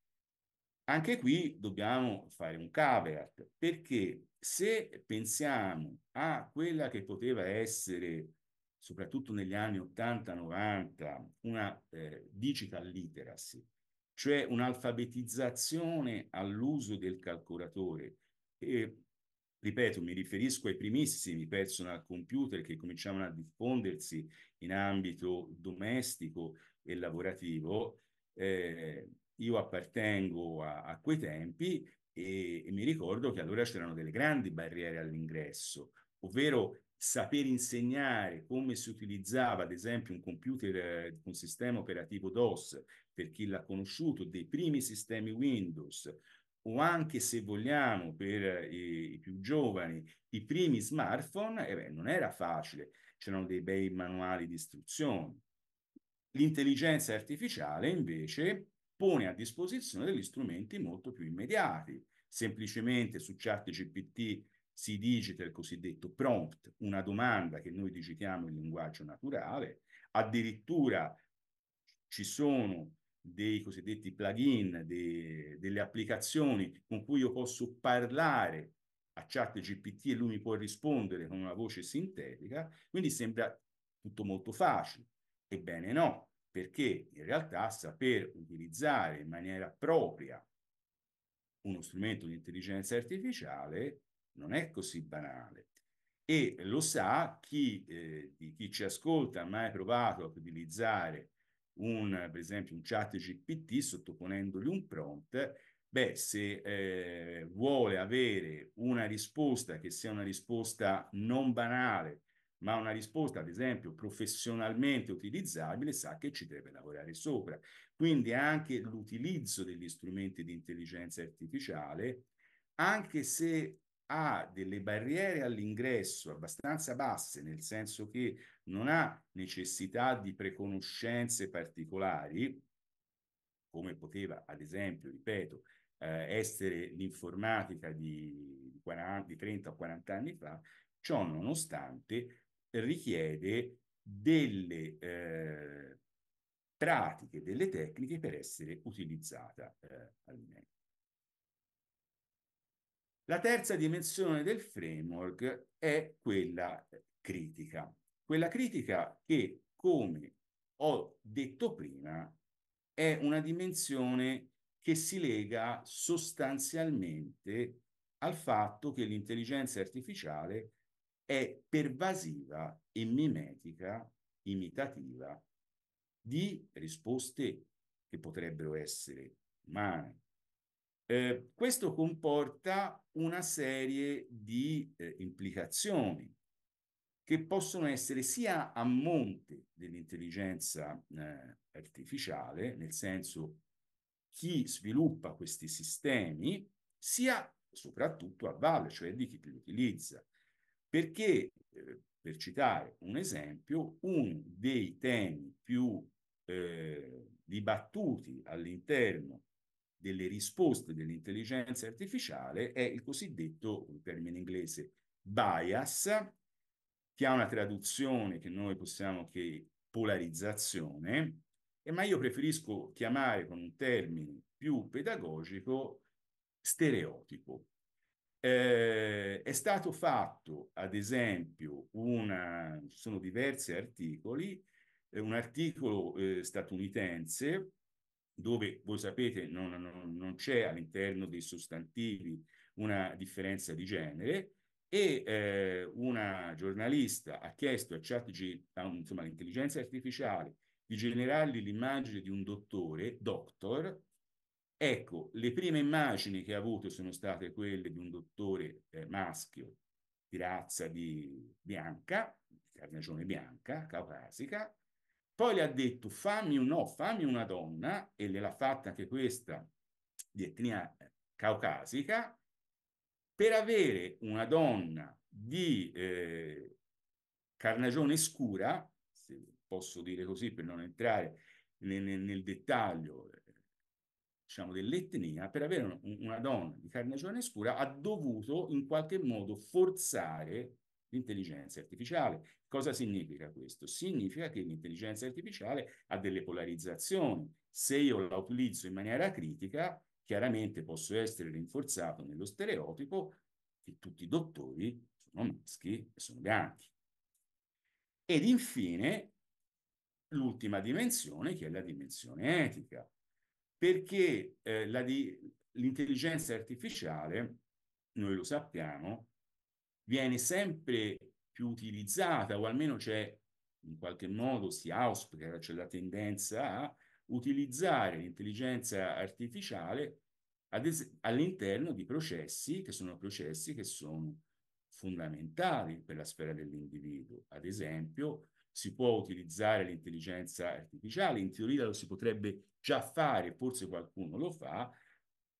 Anche qui dobbiamo fare un caveat, perché se pensiamo a quella che poteva essere, soprattutto negli anni 80-90, una eh, digital literacy, cioè un'alfabetizzazione all'uso del calcolatore, e ripeto, mi riferisco ai primissimi personal computer che cominciavano a diffondersi in ambito domestico e lavorativo, eh, io appartengo a, a quei tempi e, e, mi ricordo che allora c'erano delle grandi barriere all'ingresso, ovvero saper insegnare come si utilizzava, ad esempio, un computer, eh, un sistema operativo DOS, per chi l'ha conosciuto, dei primi sistemi Windows, o anche se vogliamo per i, i più giovani, i primi smartphone, eh beh, non era facile, c'erano dei bei manuali di istruzioni. L'intelligenza artificiale invece pone a disposizione degli strumenti molto più immediati. Semplicemente su chat GPT si digita il cosiddetto prompt, una domanda che noi digitiamo in linguaggio naturale, addirittura ci sono dei cosiddetti plugin, de, delle applicazioni con cui io posso parlare a chat GPT e lui mi può rispondere con una voce sintetica, quindi sembra tutto molto facile. Ebbene no, perché in realtà saper utilizzare in maniera propria uno strumento di intelligenza artificiale non è così banale. E lo sa chi, eh, chi ci ascolta ha mai provato a utilizzare un, per esempio, un chat GPT sottoponendogli un prompt, beh, se eh, vuole avere una risposta che sia una risposta non banale, ma una risposta, ad esempio, professionalmente utilizzabile, sa che ci deve lavorare sopra. Quindi anche l'utilizzo degli strumenti di intelligenza artificiale, anche se ha delle barriere all'ingresso abbastanza basse, nel senso che non ha necessità di preconoscenze particolari, come poteva, ad esempio, ripeto, eh, essere l'informatica di, 40, di 30 o 40 anni fa, ciò nonostante richiede delle eh, pratiche, delle tecniche per essere utilizzata eh, al meglio. La terza dimensione del framework è quella critica. Quella critica che, come ho detto prima, è una dimensione che si lega sostanzialmente al fatto che l'intelligenza artificiale è pervasiva e mimetica, imitativa di risposte che potrebbero essere umane. Eh, questo comporta una serie di eh, implicazioni che possono essere sia a monte dell'intelligenza eh, artificiale, nel senso chi sviluppa questi sistemi, sia soprattutto a valle, cioè di chi li utilizza. Perché, eh, per citare un esempio, uno dei temi più eh, dibattuti all'interno delle risposte dell'intelligenza artificiale è il cosiddetto, un termine inglese, bias, che ha una traduzione che noi possiamo che polarizzazione, ma io preferisco chiamare con un termine più pedagogico stereotipo. Eh, è stato fatto, ad esempio, una, ci sono diversi articoli, eh, un articolo eh, statunitense dove voi sapete non, non, non c'è all'interno dei sostantivi una differenza di genere e eh, una giornalista ha chiesto a ChatG, insomma all'intelligenza artificiale, di generargli l'immagine di un dottore, doctor, Ecco, le prime immagini che ha avuto sono state quelle di un dottore eh, maschio di razza di bianca, carnagione bianca, caucasica, poi le ha detto fammi un no, fammi una donna, e gliel'ha fatta anche questa di etnia eh, caucasica, per avere una donna di eh, carnagione scura, se posso dire così per non entrare nel, nel, dettaglio, eh, diciamo, dell'etnia, per avere una, una donna di carnagione scura, ha dovuto in qualche modo forzare l'intelligenza artificiale. Cosa significa questo? Significa che l'intelligenza artificiale ha delle polarizzazioni. Se io la utilizzo in maniera critica, chiaramente posso essere rinforzato nello stereotipo che tutti i dottori sono maschi e sono bianchi. Ed infine l'ultima dimensione, che è la dimensione etica perché eh, l'intelligenza artificiale, noi lo sappiamo, viene sempre più utilizzata o almeno c'è in qualche modo si auspica, c'è la a utilizzare l'intelligenza artificiale all'interno di processi che sono processi che sono fondamentali per la sfera dell'individuo. Ad esempio, si può utilizzare l'intelligenza artificiale, in teoria lo si potrebbe già fare, forse qualcuno lo fa,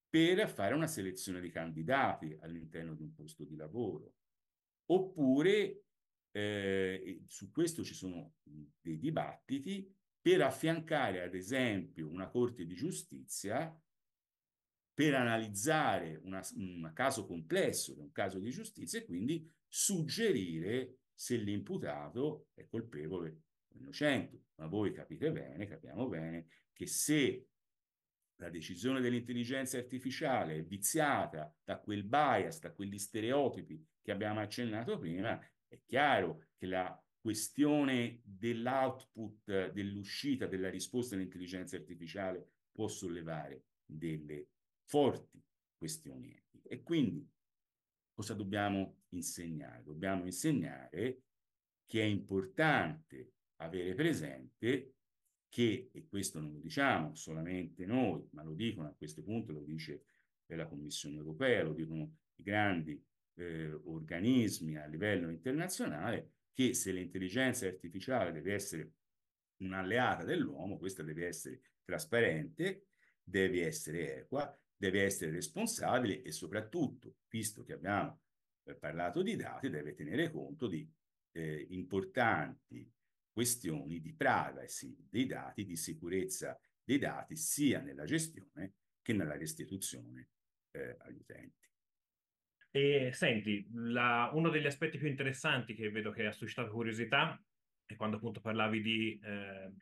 per fare una selezione di candidati all'interno di un posto di lavoro. Oppure, eh, su questo ci sono dei dibattiti, per affiancare ad esempio una Corte di Giustizia per analizzare un caso complesso, un caso di giustizia, e quindi suggerire se l'imputato è colpevole o innocente. Ma voi capite bene, capiamo bene, che se la decisione dell'intelligenza artificiale è viziata da quel bias, da quegli stereotipi che abbiamo accennato prima, è chiaro che la questione dell'output, dell'uscita, della risposta dell'intelligenza artificiale può sollevare delle forti questioni. E quindi cosa dobbiamo insegnare? Dobbiamo insegnare che è importante avere presente che, e questo non lo diciamo solamente noi, ma lo dicono a questo punto, lo dice la Commissione europea, lo dicono i grandi eh, organismi a livello internazionale, che se l'intelligenza artificiale deve essere un'alleata dell'uomo, questa deve essere trasparente, deve essere equa, deve essere responsabile e soprattutto, visto che abbiamo eh, parlato di dati, deve tenere conto di eh, importanti questioni di privacy dei dati, di sicurezza dei dati, sia nella gestione che nella restituzione eh, agli utenti. E senti, la, uno degli aspetti più interessanti che vedo che ha suscitato curiosità è quando appunto parlavi di eh,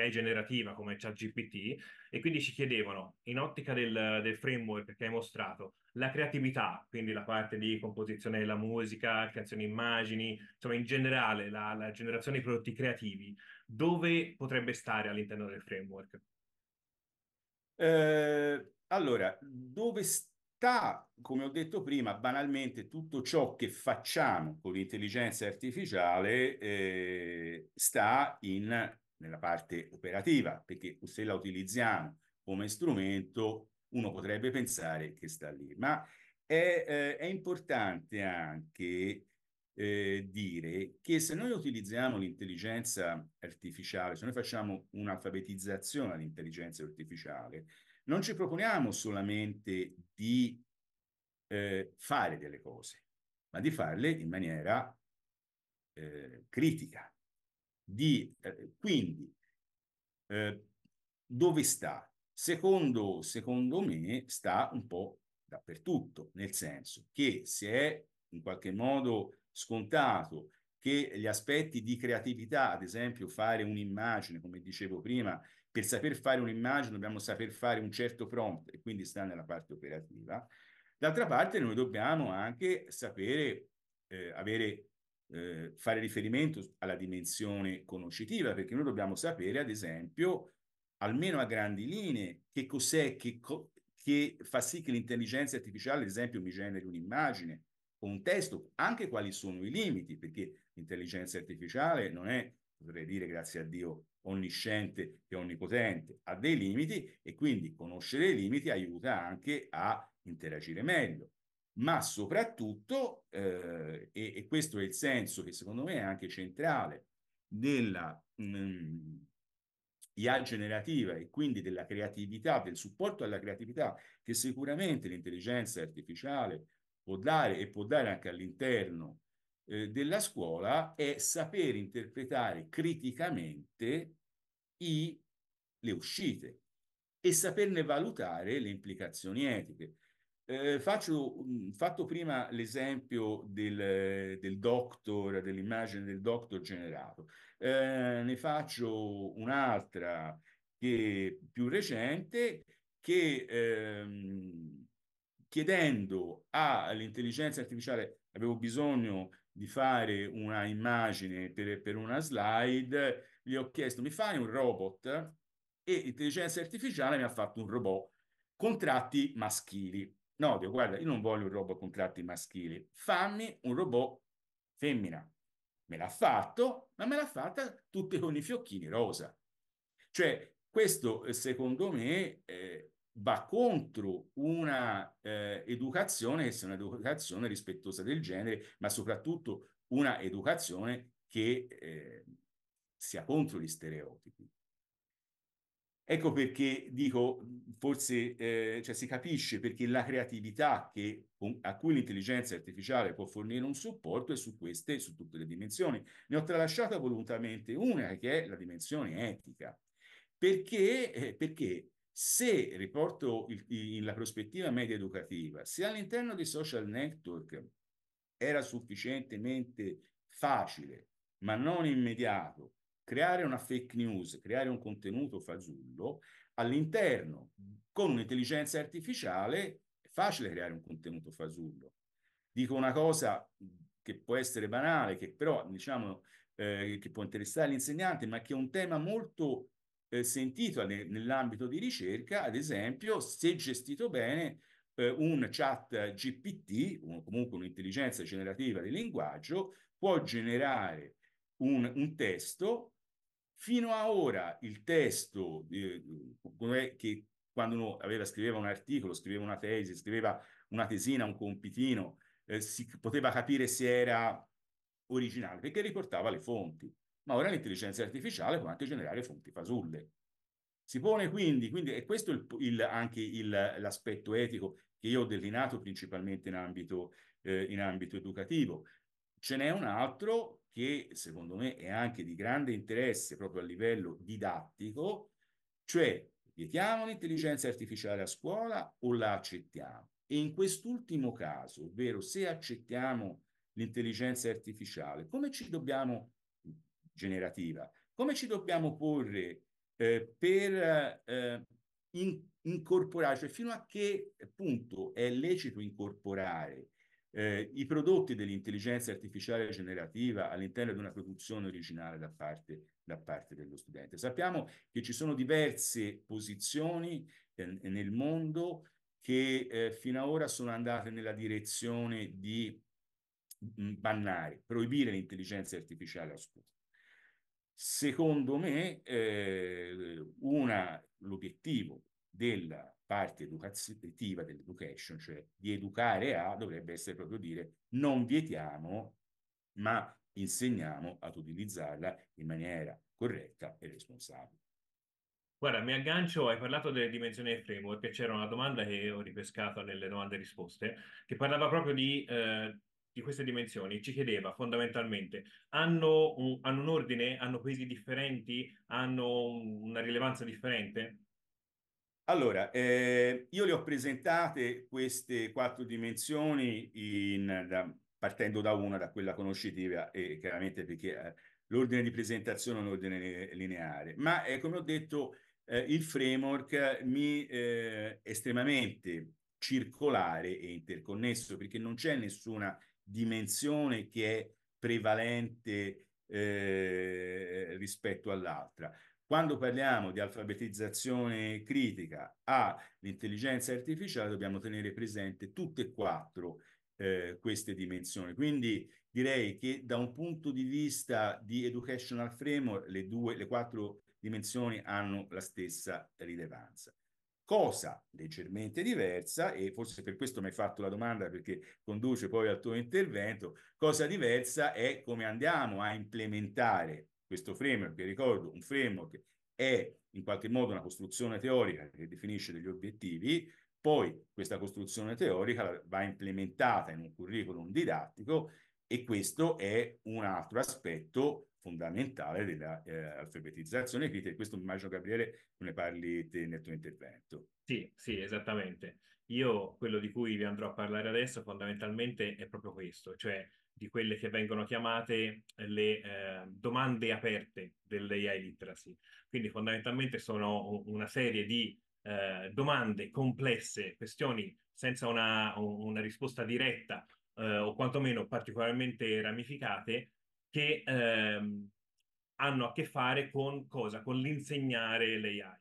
AI generativa come ChatGPT e quindi ci chiedevano, in ottica del, del, framework che hai mostrato, la creatività, quindi la parte di composizione della musica, creazione immagini, insomma in generale la, la generazione di prodotti creativi, dove potrebbe stare all'interno del framework? Eh, allora, dove sta, come ho detto prima, banalmente tutto ciò che facciamo con l'intelligenza artificiale eh, sta in nella parte operativa, perché se la utilizziamo come strumento uno potrebbe pensare che sta lì, ma è, eh, è importante anche eh, dire che se noi utilizziamo l'intelligenza artificiale, se noi facciamo un'alfabetizzazione all'intelligenza artificiale, non ci proponiamo solamente di eh, fare delle cose, ma di farle in maniera eh, critica, di, eh, quindi, eh, dove sta? Secondo, secondo me sta un po' dappertutto, nel senso che se è in qualche modo scontato che gli aspetti di creatività, ad esempio fare un'immagine, come dicevo prima, per saper fare un'immagine dobbiamo saper fare un certo prompt e quindi sta nella parte operativa. D'altra parte noi dobbiamo anche sapere eh, avere eh, fare riferimento alla dimensione conoscitiva, perché noi dobbiamo sapere, ad esempio, almeno a grandi linee, che cos'è che, co che fa sì che l'intelligenza artificiale, ad esempio, mi generi un'immagine o un testo, anche quali sono i limiti, perché l'intelligenza artificiale non è, potrei dire, grazie a Dio, onnisciente e onnipotente, ha dei limiti e quindi conoscere i limiti aiuta anche a interagire meglio. Ma soprattutto, eh, e, e, questo è il senso che secondo me è anche centrale della mh, mm, IA generativa e quindi della creatività, del supporto alla creatività che sicuramente l'intelligenza artificiale può dare e può dare anche all'interno eh, della scuola, è saper interpretare criticamente i, le uscite e saperne valutare le implicazioni etiche. Eh, faccio, fatto prima l'esempio del, del doctor, dell'immagine del doctor generato. Eh, ne faccio un'altra che più recente che ehm, chiedendo all'intelligenza artificiale avevo bisogno di fare una immagine per, per una slide, gli ho chiesto mi fai un robot e l'intelligenza artificiale mi ha fatto un robot con tratti maschili No, dico, guarda, io non voglio un robot con tratti maschili, fammi un robot femmina. Me l'ha fatto, ma me l'ha fatta tutte con i fiocchini rosa. Cioè, questo eh, secondo me eh, va contro una eh, educazione che sia un'educazione rispettosa del genere, ma soprattutto una educazione che eh, sia contro gli stereotipi. Ecco perché dico, forse eh, cioè si capisce perché la creatività che, a cui l'intelligenza artificiale può fornire un supporto è su queste, su tutte le dimensioni. Ne ho tralasciata volutamente una che è la dimensione etica. Perché, eh, perché se riporto il, il, la prospettiva media educativa, se all'interno dei social network era sufficientemente facile, ma non immediato, creare una fake news, creare un contenuto fasullo, all'interno, con un'intelligenza artificiale, è facile creare un contenuto fasullo. Dico una cosa che può essere banale, che però diciamo eh, che può interessare l'insegnante, ma che è un tema molto eh, sentito nell'ambito di ricerca, ad esempio, se gestito bene, eh, un chat GPT, o comunque un'intelligenza generativa di linguaggio, può generare un, un testo Fino a ora il testo eh, che quando uno aveva, scriveva un articolo, scriveva una tesi, scriveva una tesina, un compitino, eh, si poteva capire se era originale perché riportava le fonti. Ma ora l'intelligenza artificiale può anche generare fonti fasulle. Si pone quindi, quindi e questo è il, il, anche l'aspetto etico che io ho declinato principalmente in ambito, eh, in ambito educativo. Ce n'è un altro che secondo me è anche di grande interesse proprio a livello didattico, cioè vietiamo l'intelligenza artificiale a scuola o la accettiamo? E in quest'ultimo caso, ovvero se accettiamo l'intelligenza artificiale, come ci dobbiamo, generativa, come ci dobbiamo porre eh, per eh, in, incorporare, cioè fino a che punto è lecito incorporare eh, i prodotti dell'intelligenza artificiale generativa all'interno di una produzione originale da parte, da parte dello studente. Sappiamo che ci sono diverse posizioni eh, nel mondo che eh, fino ad ora sono andate nella direzione di mh, bannare, proibire l'intelligenza artificiale a scuola. Secondo me, eh, l'obiettivo della parte educativa dell'education, cioè di educare a, dovrebbe essere proprio dire non vietiamo, ma insegniamo ad utilizzarla in maniera corretta e responsabile. Guarda, mi aggancio, hai parlato delle dimensioni del framework, c'era una domanda che ho ripescato nelle domande e risposte, che parlava proprio di, eh, di queste dimensioni, ci chiedeva fondamentalmente, hanno un, hanno un ordine, hanno pesi differenti, hanno una rilevanza differente? Allora, eh, io le ho presentate queste quattro dimensioni in, da, partendo da una, da quella conoscitiva, e chiaramente perché eh, l'ordine di presentazione è un ordine lineare, ma eh, come ho detto eh, il framework mi eh, estremamente circolare e interconnesso perché non c'è nessuna dimensione che è prevalente eh, rispetto all'altra. Quando parliamo di alfabetizzazione critica all'intelligenza artificiale dobbiamo tenere presente tutte e quattro eh, queste dimensioni. Quindi direi che da un punto di vista di educational framework le, due, le quattro dimensioni hanno la stessa rilevanza. Cosa leggermente diversa, e forse per questo mi hai fatto la domanda perché conduce poi al tuo intervento, cosa diversa è come andiamo a implementare questo framework, vi ricordo, un framework è in qualche modo una costruzione teorica che definisce degli obiettivi, poi questa costruzione teorica va implementata in un curriculum didattico e questo è un altro aspetto fondamentale dell'alfabetizzazione eh, critica. Questo immagino, Gabriele, ne parli te nel tuo intervento. Sì, sì, esattamente. Io quello di cui vi andrò a parlare adesso fondamentalmente è proprio questo, cioè di quelle che vengono chiamate le eh, domande aperte dell'AI literacy. Quindi fondamentalmente sono una serie di eh, domande complesse, questioni senza una, una risposta diretta eh, o quantomeno particolarmente ramificate che ehm, hanno a che fare con cosa? Con l'insegnare l'AI.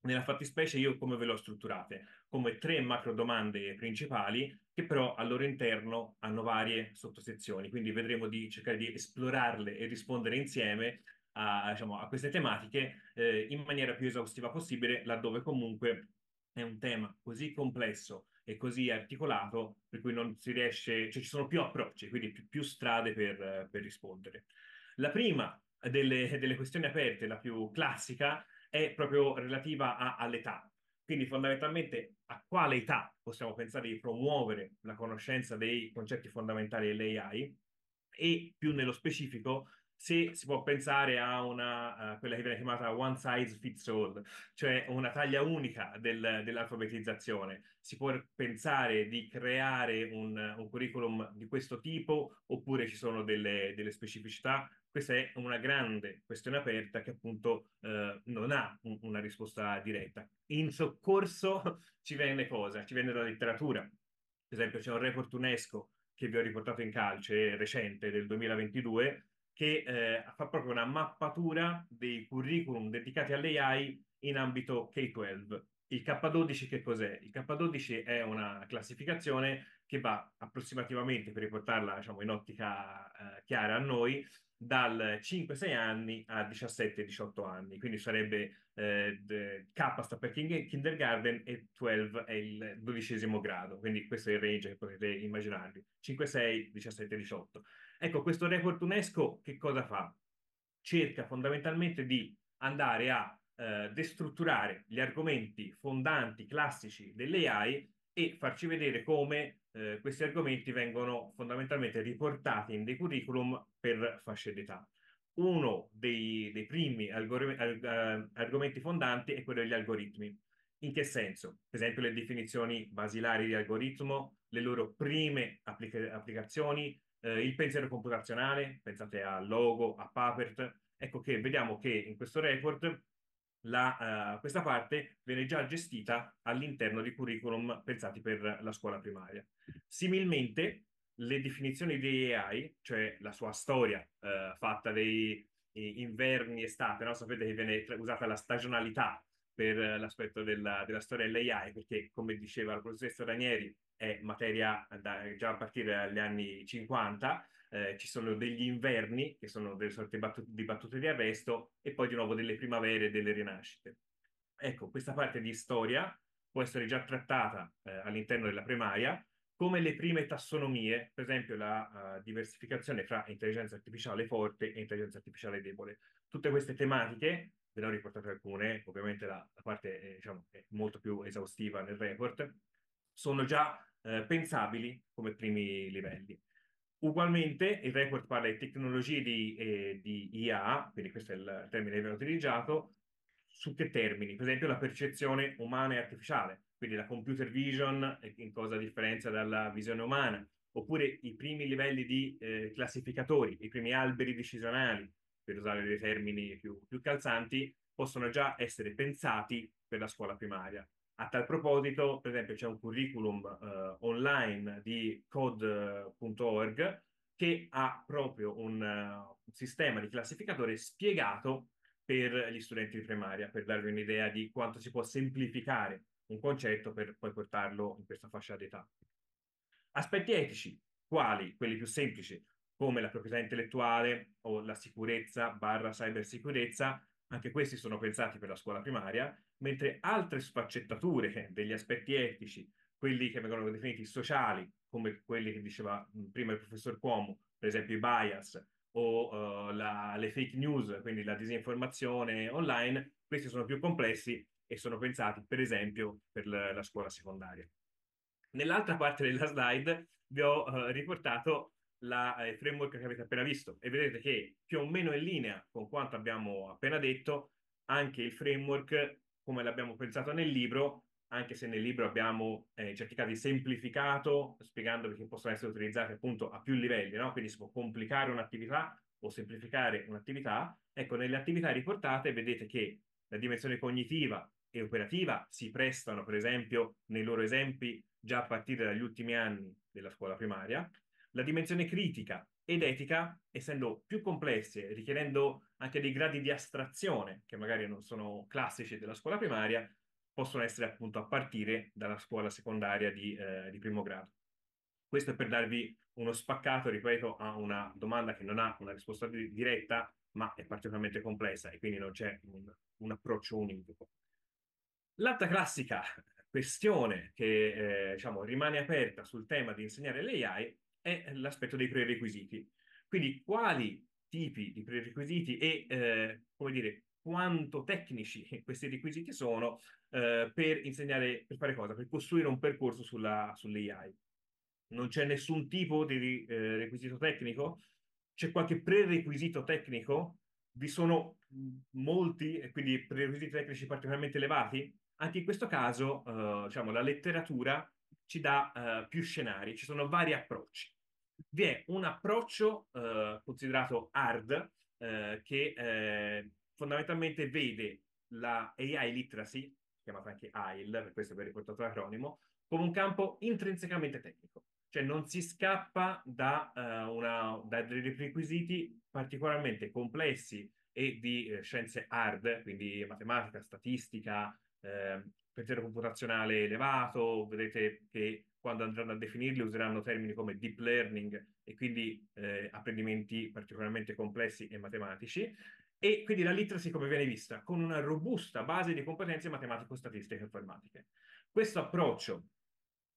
Nella fattispecie io come ve l'ho strutturate? Come tre macro domande principali che però al loro interno hanno varie sottosezioni, quindi vedremo di cercare di esplorarle e rispondere insieme a, diciamo, a queste tematiche eh, in maniera più esaustiva possibile, laddove comunque è un tema così complesso e così articolato per cui non si riesce, cioè ci sono più approcci, quindi più, più strade per, per, rispondere. La prima delle, delle questioni aperte, la più classica, è proprio relativa a, all'età. Quindi fondamentalmente a quale età possiamo pensare di promuovere la conoscenza dei concetti fondamentali dell'AI e più nello specifico se si può pensare a una, uh, quella che viene chiamata one size fits all, cioè una taglia unica del, dell'alfabetizzazione. Si può pensare di creare un, un, curriculum di questo tipo oppure ci sono delle, delle specificità questa è una grande questione aperta che appunto eh, non ha un, una risposta diretta. In soccorso ci viene cosa? Ci viene la letteratura. Per esempio c'è un report UNESCO che vi ho riportato in calce recente del 2022 che eh, fa proprio una mappatura dei curriculum dedicati all'AI in ambito K-12. Il K12 che cos'è? Il K12 è una classificazione che va approssimativamente, per riportarla diciamo, in ottica eh, chiara a noi, dal 5-6 anni a 17-18 anni, quindi sarebbe eh, K sta per kindergarten e 12 è il dodicesimo grado, quindi questo è il range che potete immaginarvi, 5-6, 17-18. Ecco, questo report UNESCO che cosa fa? Cerca fondamentalmente di andare a eh, destrutturare gli argomenti fondanti classici dell'AI e farci vedere come eh, questi argomenti vengono fondamentalmente riportati in dei curriculum per fasce d'età. Uno dei, dei primi eh, argomenti fondanti è quello degli algoritmi. In che senso? Per esempio le definizioni basilari di algoritmo, le loro prime applica applicazioni, eh, il pensiero computazionale, pensate a Logo, a Papert. Ecco che vediamo che in questo report la, uh, questa parte viene già gestita all'interno di curriculum pensati per la scuola primaria. Similmente, le definizioni di AI, cioè la sua storia uh, fatta dei inverni, estate, no? sapete che viene usata la stagionalità per l'aspetto della, della storia dell'AI, perché come diceva il professoressa Ranieri, è materia da, già a partire dagli anni 50, eh, ci sono degli inverni, che sono delle sorte di battute di arresto, e poi di nuovo delle primavere e delle rinascite. Ecco, questa parte di storia può essere già trattata eh, all'interno della primaria, come le prime tassonomie, per esempio la uh, diversificazione fra intelligenza artificiale forte e intelligenza artificiale debole. Tutte queste tematiche, ve ne ho riportate alcune, ovviamente la, la parte eh, diciamo, è molto più esaustiva nel report, sono già eh, pensabili come primi livelli. Ugualmente il report parla di tecnologie di, eh, di IA, quindi questo è il termine che viene utilizzato, su che termini? Per esempio la percezione umana e artificiale, quindi la computer vision in cosa differenzia dalla visione umana, oppure i primi livelli di eh, classificatori, i primi alberi decisionali, per usare dei termini più, più calzanti, possono già essere pensati per la scuola primaria. A tal proposito, per esempio, c'è un curriculum uh, online di code.org che ha proprio un, uh, sistema di classificatore spiegato per gli studenti di primaria, per darvi un'idea di quanto si può semplificare un concetto per poi portarlo in questa fascia d'età. Aspetti etici, quali? Quelli più semplici, come la proprietà intellettuale o la sicurezza barra cybersicurezza, anche questi sono pensati per la scuola primaria, mentre altre sfaccettature degli aspetti etici, quelli che vengono definiti sociali, come quelli che diceva prima il professor Cuomo, per esempio i bias o uh, la, le fake news, quindi la disinformazione online, questi sono più complessi e sono pensati, per esempio, per la, la scuola secondaria. Nell'altra parte della slide vi ho uh, riportato la, il framework che avete appena visto e vedete che più o meno in linea con quanto abbiamo appena detto, anche il framework come l'abbiamo pensato nel libro, anche se nel libro abbiamo eh, certi casi semplificato, spiegandovi che possono essere utilizzati appunto a più livelli, no? quindi si può complicare un'attività o semplificare un'attività. Ecco, nelle attività riportate vedete che la dimensione cognitiva e operativa si prestano, per esempio, nei loro esempi già a partire dagli ultimi anni della scuola primaria. La dimensione critica ed etica, essendo più complesse, richiedendo anche dei gradi di astrazione che magari non sono classici della scuola primaria, possono essere appunto a partire dalla scuola secondaria di, eh, di primo grado. Questo è per darvi uno spaccato, ripeto, a una domanda che non ha una risposta di diretta, ma è particolarmente complessa e quindi non c'è un, un approccio univoco. L'altra classica questione che eh, diciamo, rimane aperta sul tema di insegnare l'AI è l'aspetto dei prerequisiti. Quindi quali tipi di prerequisiti e, eh, come dire, quanto tecnici questi requisiti sono eh, per insegnare, per fare cosa? Per costruire un percorso sulla, sull'AI. Non c'è nessun tipo di eh, requisito tecnico? C'è qualche prerequisito tecnico? Vi sono molti, quindi prerequisiti tecnici particolarmente elevati? Anche in questo caso, eh, diciamo, la letteratura ci dà uh, più scenari, ci sono vari approcci. Vi è un approccio uh, considerato hard uh, che fondamentalmente vede la AI literacy, chiamata anche AIL, per questo vi ho riportato l'acronimo, come un campo intrinsecamente tecnico, cioè non si scappa da, una, da dei requisiti particolarmente complessi e di scienze hard, quindi matematica, statistica, eh, pensiero computazionale elevato, vedete che quando andranno a definirli useranno termini come deep learning e quindi eh, apprendimenti particolarmente complessi e matematici. E quindi la literacy come viene vista? Con una robusta base di competenze matematico-statistiche e informatiche. Questo approccio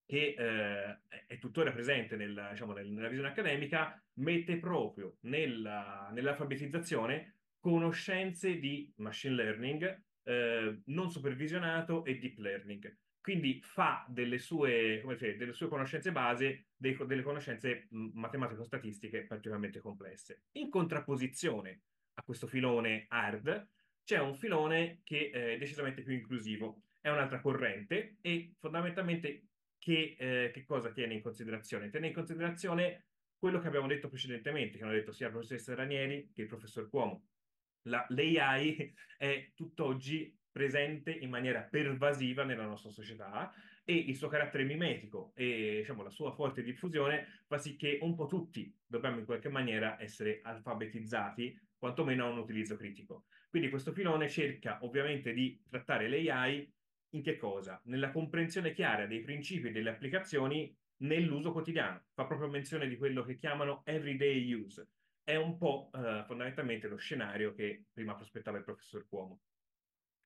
che eh, è tuttora presente nel, diciamo, nella visione accademica, mette proprio nella, nell'alfabetizzazione conoscenze di machine learning eh, non supervisionato e deep learning. Quindi fa delle sue, dire, delle sue conoscenze base dei, delle conoscenze matematico-statistiche particolarmente complesse. In contrapposizione a questo filone hard c'è un filone che è decisamente più inclusivo, è un'altra corrente e fondamentalmente che, eh, che cosa tiene in considerazione? Tiene in considerazione quello che abbiamo detto precedentemente, che hanno detto sia il professor Ranieri che il professor Cuomo. L'AI è tutt'oggi presente in maniera pervasiva nella nostra società e il suo carattere mimetico e diciamo, la sua forte diffusione fa sì che un po' tutti dobbiamo in qualche maniera essere alfabetizzati, quantomeno a un utilizzo critico. Quindi questo filone cerca ovviamente di trattare l'AI in che cosa? Nella comprensione chiara dei principi e delle applicazioni nell'uso quotidiano. Fa proprio menzione di quello che chiamano everyday use. È un po' eh, fondamentalmente lo scenario che prima prospettava il professor Cuomo.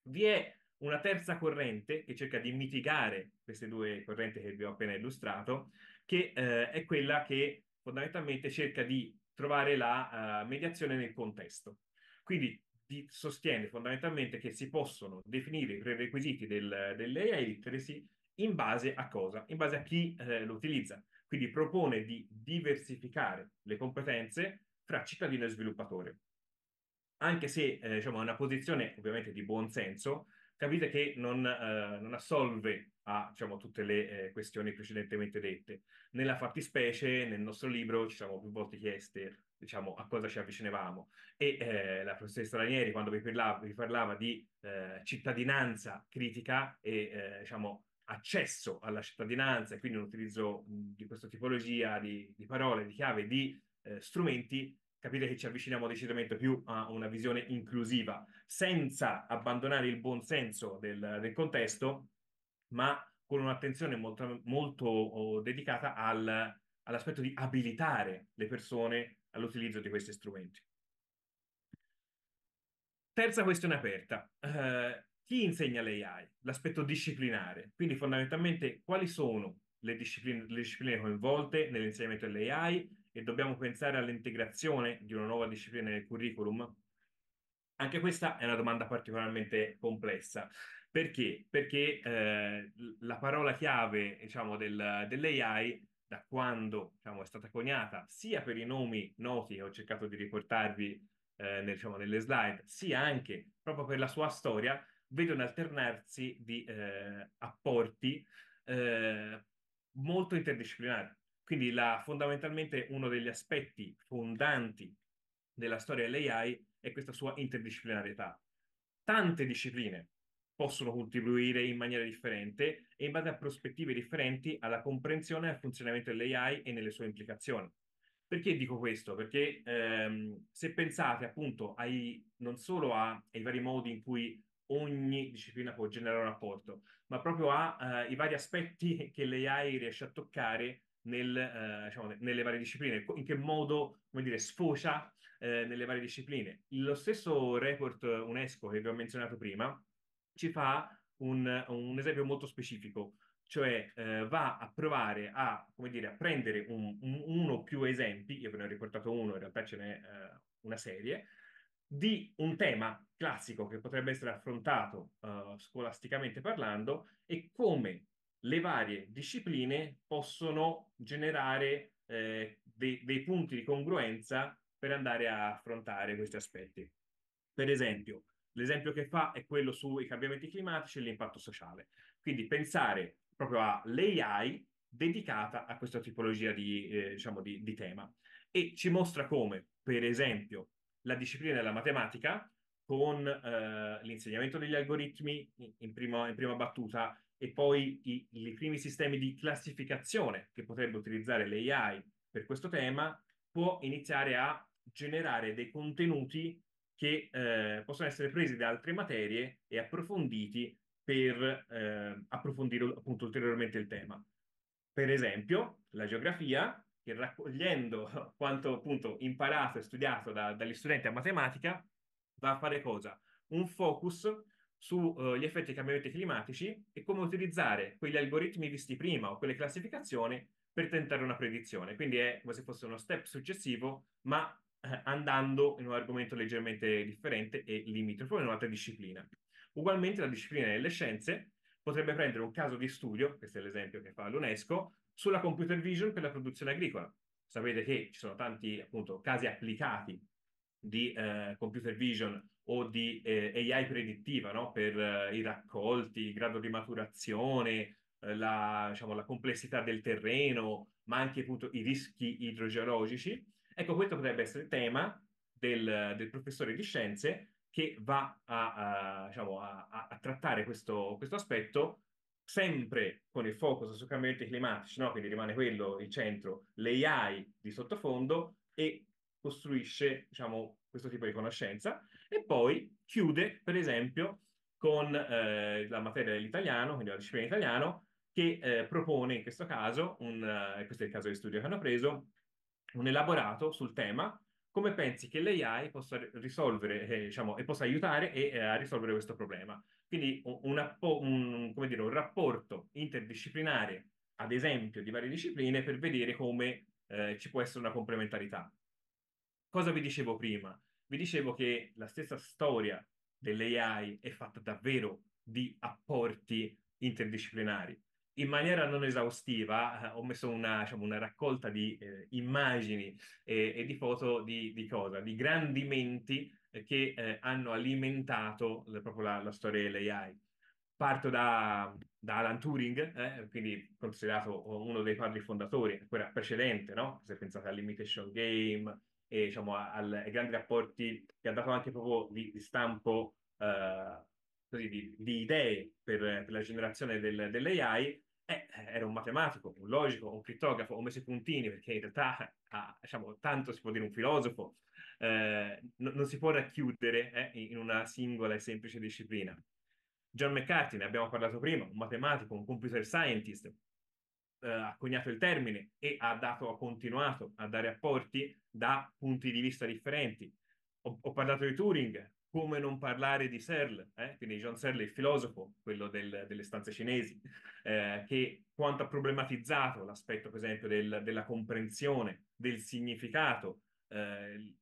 Vi è una terza corrente che cerca di mitigare queste due correnti che vi ho appena illustrato, che eh, è quella che fondamentalmente cerca di trovare la uh, mediazione nel contesto. Quindi di, sostiene fondamentalmente che si possono definire i prerequisiti del, dell'AI literacy in base a cosa? In base a chi eh, lo utilizza. Quindi propone di diversificare le competenze fra cittadino e sviluppatore. Anche se eh, diciamo, è una posizione ovviamente di buon senso, capite che non, eh, non assolve a diciamo, tutte le eh, questioni precedentemente dette. Nella fattispecie, nel nostro libro, ci siamo più volte chieste diciamo, a cosa ci avvicinavamo. E eh, la professoressa Ranieri, quando vi parlava, vi parlava di eh, cittadinanza critica e eh, diciamo, accesso alla cittadinanza, e quindi un utilizzo di questa tipologia di, di parole, di chiave, di eh, strumenti, capite che ci avviciniamo decisamente più a una visione inclusiva, senza abbandonare il buon senso del, del contesto, ma con un'attenzione molto, molto oh, dedicata al, all'aspetto di abilitare le persone all'utilizzo di questi strumenti. Terza questione aperta. Uh, chi insegna l'AI? L'aspetto disciplinare. Quindi fondamentalmente quali sono le discipline, le discipline coinvolte nell'insegnamento dell'AI e dobbiamo pensare all'integrazione di una nuova disciplina nel curriculum? Anche questa è una domanda particolarmente complessa. Perché? Perché eh, la parola chiave diciamo, del, dell'AI da quando diciamo, è stata coniata, sia per i nomi noti che ho cercato di riportarvi eh, nel, diciamo, nelle slide, sia anche proprio per la sua storia, vedono alternarsi di eh, apporti eh, molto interdisciplinari. Quindi la, fondamentalmente uno degli aspetti fondanti della storia dell'AI è questa sua interdisciplinarietà. Tante discipline possono contribuire in maniera differente e in base a prospettive differenti alla comprensione e al funzionamento dell'AI e nelle sue implicazioni. Perché dico questo? Perché ehm, se pensate appunto ai, non solo a, ai vari modi in cui ogni disciplina può generare un rapporto, ma proprio ai eh, vari aspetti che l'AI riesce a toccare nel, eh, diciamo, nelle varie discipline, in che modo come dire, sfocia eh, nelle varie discipline. Lo stesso report UNESCO che vi ho menzionato prima ci fa un, un esempio molto specifico, cioè eh, va a provare a, come dire, a prendere un, un, uno o più esempi, io ve ne ho riportato uno, in realtà ce n'è eh, una serie, di un tema classico che potrebbe essere affrontato uh, scolasticamente parlando e come le varie discipline possono generare eh, dei, dei punti di congruenza per andare a affrontare questi aspetti. Per esempio, L'esempio che fa è quello sui cambiamenti climatici e l'impatto sociale. Quindi pensare proprio all'AI dedicata a questa tipologia di, eh, diciamo di, di tema. E ci mostra come, per esempio, la disciplina della matematica con eh, l'insegnamento degli algoritmi in, prima, in prima battuta e poi i, i, primi sistemi di classificazione che potrebbe utilizzare l'AI per questo tema, può iniziare a generare dei contenuti che eh, possono essere presi da altre materie e approfonditi per eh, approfondire appunto ulteriormente il tema. Per esempio, la geografia, che raccogliendo quanto appunto imparato e studiato da, dagli studenti a matematica, va a fare cosa? Un focus sugli uh, effetti dei cambiamenti climatici e come utilizzare quegli algoritmi visti prima o quelle classificazioni per tentare una predizione. Quindi è come se fosse uno step successivo, ma eh, andando in un argomento leggermente differente e limitrofo in un'altra disciplina. Ugualmente la disciplina delle scienze potrebbe prendere un caso di studio, questo è l'esempio che fa l'UNESCO, sulla computer vision per la produzione agricola. Sapete che ci sono tanti appunto casi applicati di eh, computer vision o di eh, AI predittiva no? per eh, i raccolti, il grado di maturazione, eh, la, diciamo, la complessità del terreno, ma anche appunto i rischi idrogeologici. Ecco, questo potrebbe essere il tema del, del professore di scienze che va a, a, diciamo, a, a trattare questo, questo, aspetto sempre con il focus sui cambiamenti climatici, no? quindi rimane quello il centro, l'AI di sottofondo e costruisce diciamo, questo tipo di conoscenza e poi chiude per esempio con eh, la materia dell'italiano, quindi la disciplina italiano, che eh, propone in questo caso, un, uh, questo è il caso di studio che hanno preso, un elaborato sul tema come pensi che l'AI possa risolvere, eh, diciamo, e possa aiutare e, eh, a risolvere questo problema. Quindi un, un, come dire, un rapporto interdisciplinare, ad esempio, di varie discipline per vedere come eh, ci può essere una complementarità. Cosa vi dicevo prima? Vi dicevo che la stessa storia dell'AI è fatta davvero di apporti interdisciplinari in maniera non esaustiva eh, ho messo una, diciamo, una raccolta di eh, immagini e, e, di foto di, di, cosa? Di grandi menti eh, che eh, hanno alimentato le, proprio la, la, storia dell'AI. Parto da, da Alan Turing, eh, quindi considerato uno dei padri fondatori, quella precedente, no? Se pensate all'Imitation Game e diciamo, al, ai grandi rapporti che ha dato anche proprio di, di stampo eh, così, di, di, idee per, per la generazione del, dell'AI, eh, era un matematico, un logico, un crittografo, ho messo i puntini perché in realtà, ah, diciamo, tanto si può dire un filosofo, eh, no, non si può racchiudere eh, in una singola e semplice disciplina. John McCarthy, ne abbiamo parlato prima, un matematico, un computer scientist, eh, ha coniato il termine e ha, dato, ha continuato a dare apporti da punti di vista differenti. Ho, ho parlato di Turing, come non parlare di Searle, eh? quindi John Searle, il filosofo, quello del, delle stanze cinesi, eh, che quanto ha problematizzato l'aspetto, per esempio, del, della comprensione, del significato, eh,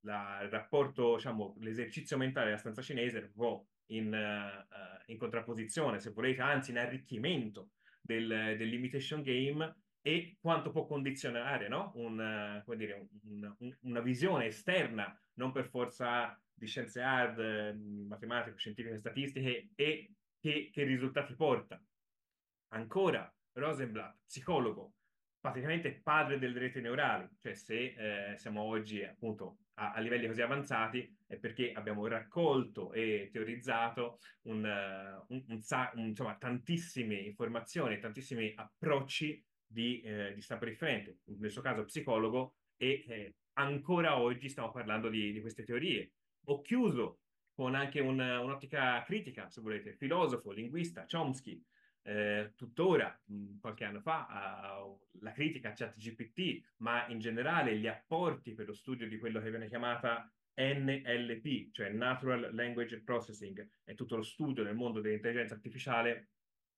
la, il rapporto, diciamo, l'esercizio mentale della stanza cinese un po' in, uh, in contrapposizione, se volete, anzi in arricchimento del, dell'imitation game e quanto può condizionare no? un, dire, un, un, una visione esterna, non per forza di scienze hard, matematiche, scientifiche statistiche e che, che risultati porta. Ancora, Rosenblatt, psicologo, praticamente padre delle reti neurali, cioè se eh, siamo oggi appunto a, a, livelli così avanzati è perché abbiamo raccolto e teorizzato un, uh, un, un, insomma, tantissime informazioni, tantissimi approcci di, eh, di stampo differente, nel suo caso psicologo, e eh, ancora oggi stiamo parlando di, di queste teorie. Ho chiuso con anche un, un'ottica critica, se volete, filosofo, linguista, Chomsky, eh, tuttora, mh, qualche anno fa, uh, la critica a ChatGPT, ma in generale gli apporti per lo studio di quello che viene chiamata NLP, cioè Natural Language Processing, è tutto lo studio nel mondo dell'intelligenza artificiale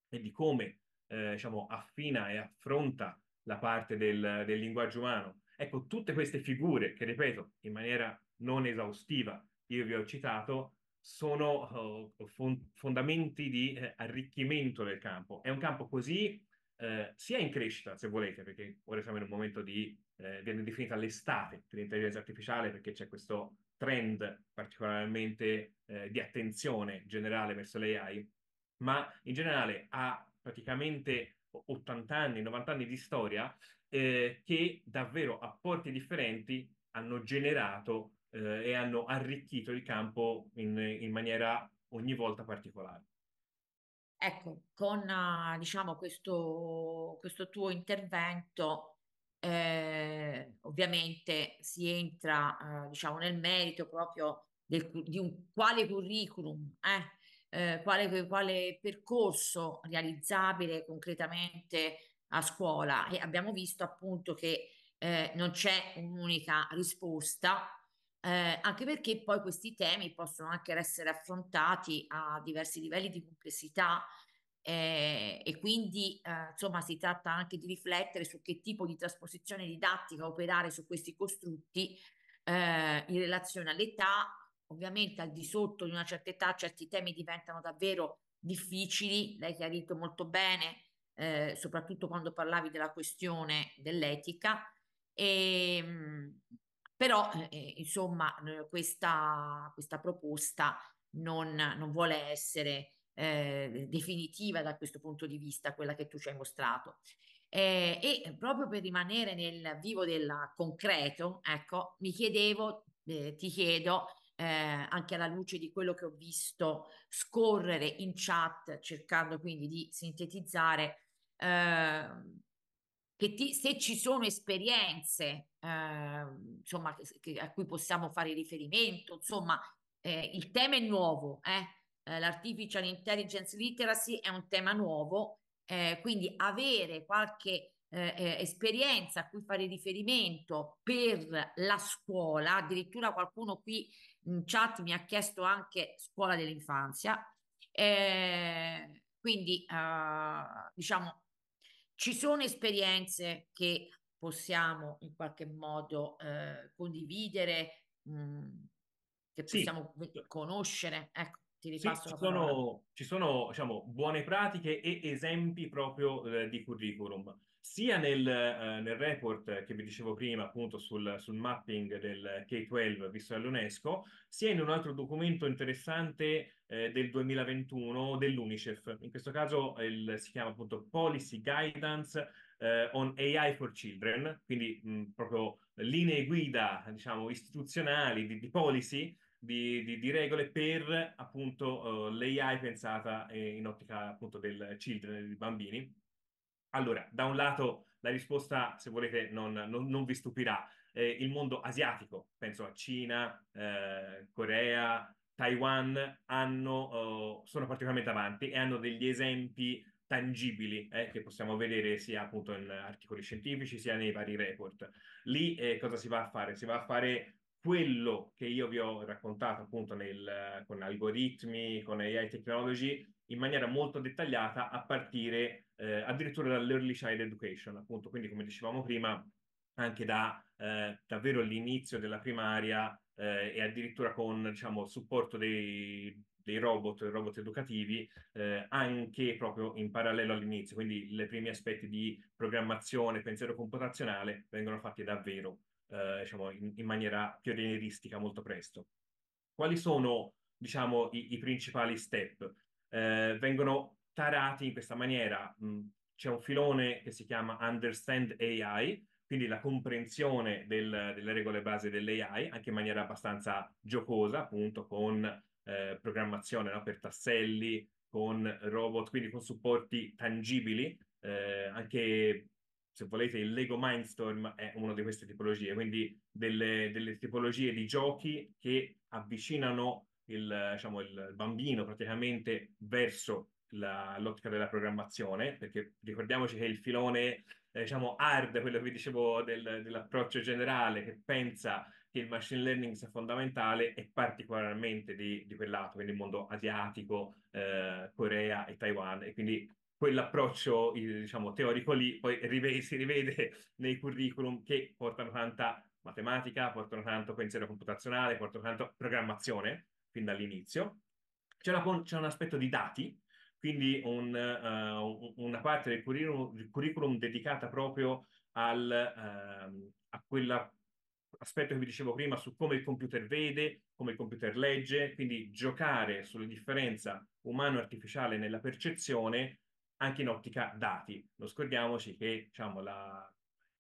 e di come, eh, diciamo, affina e affronta la parte del, del linguaggio umano. Ecco, tutte queste figure che, ripeto, in maniera non esaustiva, io vi ho citato, sono uh, fond fondamenti di eh, arricchimento del campo. È un campo così eh, sia in crescita, se volete, perché ora siamo in un momento di, eh, viene definita l'estate dell'intelligenza artificiale, perché c'è questo trend particolarmente eh, di attenzione generale verso l'AI, ma in generale ha praticamente 80 anni, 90 anni di storia eh, che davvero a porti differenti hanno generato eh, e hanno arricchito il campo in, in maniera ogni volta particolare. Ecco, con uh, diciamo questo, questo tuo intervento, eh, ovviamente si entra uh, diciamo nel merito proprio del, di un quale curriculum eh, eh, quale, quale percorso realizzabile concretamente a scuola e abbiamo visto appunto che eh, non c'è un'unica risposta, eh, anche perché poi questi temi possono anche essere affrontati a diversi livelli di complessità eh, e quindi eh, insomma si tratta anche di riflettere su che tipo di trasposizione didattica operare su questi costrutti eh, in relazione all'età. Ovviamente al di sotto di una certa età certi temi diventano davvero difficili, l'hai chiarito molto bene, eh, soprattutto quando parlavi della questione dell'etica. E, ehm, però, eh, insomma, questa, questa proposta non, non vuole essere eh, definitiva da questo punto di vista, quella che tu ci hai mostrato. Eh, e proprio per rimanere nel vivo del concreto, ecco, mi chiedevo, eh, ti chiedo, eh, anche alla luce di quello che ho visto scorrere in chat, cercando quindi di sintetizzare, eh, che ti, se ci sono esperienze eh, insomma, che, a cui possiamo fare riferimento, insomma, eh, il tema è nuovo, eh? eh l'artificial intelligence literacy è un tema nuovo, eh, quindi avere qualche eh, eh, esperienza a cui fare riferimento per la scuola, addirittura qualcuno qui in chat mi ha chiesto anche scuola dell'infanzia, eh, quindi diciamo ci sono esperienze che possiamo in qualche modo eh, condividere, mh, mm, che possiamo sì. conoscere. Ecco, sì, ci sono, ci sono diciamo, buone pratiche e esempi proprio eh, di curriculum sia nel, eh, nel, report che vi dicevo prima, appunto sul, sul mapping del K-12 visto dall'UNESCO, sia in un altro documento interessante eh, del 2021 dell'UNICEF. In questo caso il, si chiama appunto Policy Guidance eh, on AI for Children, quindi mh, proprio linee guida, diciamo, istituzionali, di, di policy, di, di, di, regole per appunto uh, l'AI pensata in ottica appunto del children, dei bambini allora, da un lato la risposta, se volete, non, non, non vi stupirà. Eh, il mondo asiatico, penso a Cina, eh, Corea, Taiwan, hanno, uh, sono particolarmente avanti e hanno degli esempi tangibili eh, che possiamo vedere sia appunto in articoli scientifici sia nei vari report. Lì eh, cosa si va a fare? Si va a fare quello che io vi ho raccontato appunto nel, con algoritmi, con AI technology, in maniera molto dettagliata a partire eh, addirittura dall'early child education, appunto, quindi come dicevamo prima, anche da eh, davvero l'inizio della primaria eh, e addirittura con diciamo, supporto dei, dei robot, robot educativi, eh, anche proprio in parallelo all'inizio, quindi i primi aspetti di programmazione, pensiero computazionale vengono fatti davvero eh, diciamo, in, in, maniera pionieristica molto presto. Quali sono, diciamo, i, i principali step? Eh, vengono tarati in questa maniera. Mm, c'è un filone che si chiama Understand AI, quindi la comprensione del, delle regole base dell'AI, anche in maniera abbastanza giocosa, appunto, con eh, programmazione no? per tasselli, con robot, quindi con supporti tangibili, eh, anche se volete, il Lego Mindstorm è una di queste tipologie, quindi delle, delle tipologie di giochi che avvicinano il, diciamo, il bambino praticamente verso la, l'ottica della programmazione, perché ricordiamoci che il filone, eh, diciamo, hard, quello che vi dicevo del, dell'approccio generale, che pensa che il machine learning sia fondamentale, è particolarmente di, di quel lato, quindi il mondo asiatico, eh, Corea e Taiwan, e quindi quell'approccio diciamo, teorico lì poi rive- si rivede nei curriculum che portano tanta matematica, portano tanto pensiero computazionale, portano tanto programmazione fin dall'inizio. C'è, una, c'è un aspetto di dati, quindi un, uh, una parte del curriculum, del curriculum dedicata proprio al, uh, a quell'aspetto che vi dicevo prima su come il computer vede, come il computer legge, quindi giocare sulla differenza umano-artificiale nella percezione anche in ottica dati. Non scordiamoci che diciamo, la,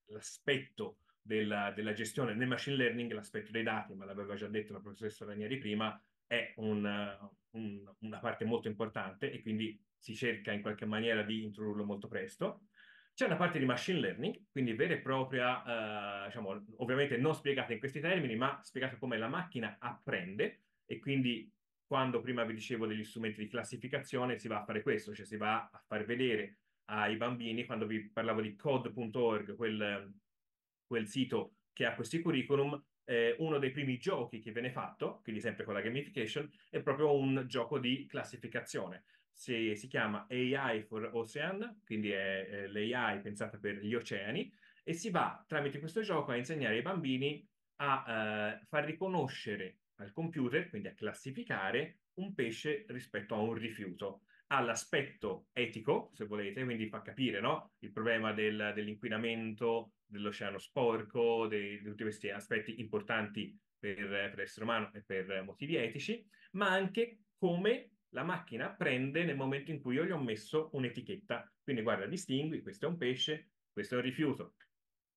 l'aspetto della, della, gestione nel machine learning, l'aspetto dei dati, ma l'aveva già detto la professoressa Ranieri prima, è un, un, una parte molto importante e quindi si cerca in qualche maniera di introdurlo molto presto. C'è una parte di machine learning, quindi vera e propria, eh, diciamo, ovviamente non spiegata in questi termini, ma spiegata come la macchina apprende e quindi quando prima vi dicevo degli strumenti di classificazione, si va a fare questo, cioè si va a far vedere ai bambini, quando vi parlavo di code.org, quel, quel sito che ha questi curriculum, eh, uno dei primi giochi che viene fatto, quindi sempre con la gamification, è proprio un gioco di classificazione. Si, si chiama AI for Ocean, quindi è, è l'AI pensata per gli oceani, e si va tramite questo gioco a insegnare ai bambini a eh, far riconoscere al computer, quindi a classificare un pesce rispetto a un rifiuto. Ha l'aspetto etico, se volete, quindi fa capire no? il problema del, dell'inquinamento, dell'oceano sporco, di tutti questi aspetti importanti per, per l'essere umano e per motivi etici, ma anche come la macchina prende nel momento in cui io gli ho messo un'etichetta. Quindi guarda, distingui, questo è un pesce, questo è un rifiuto.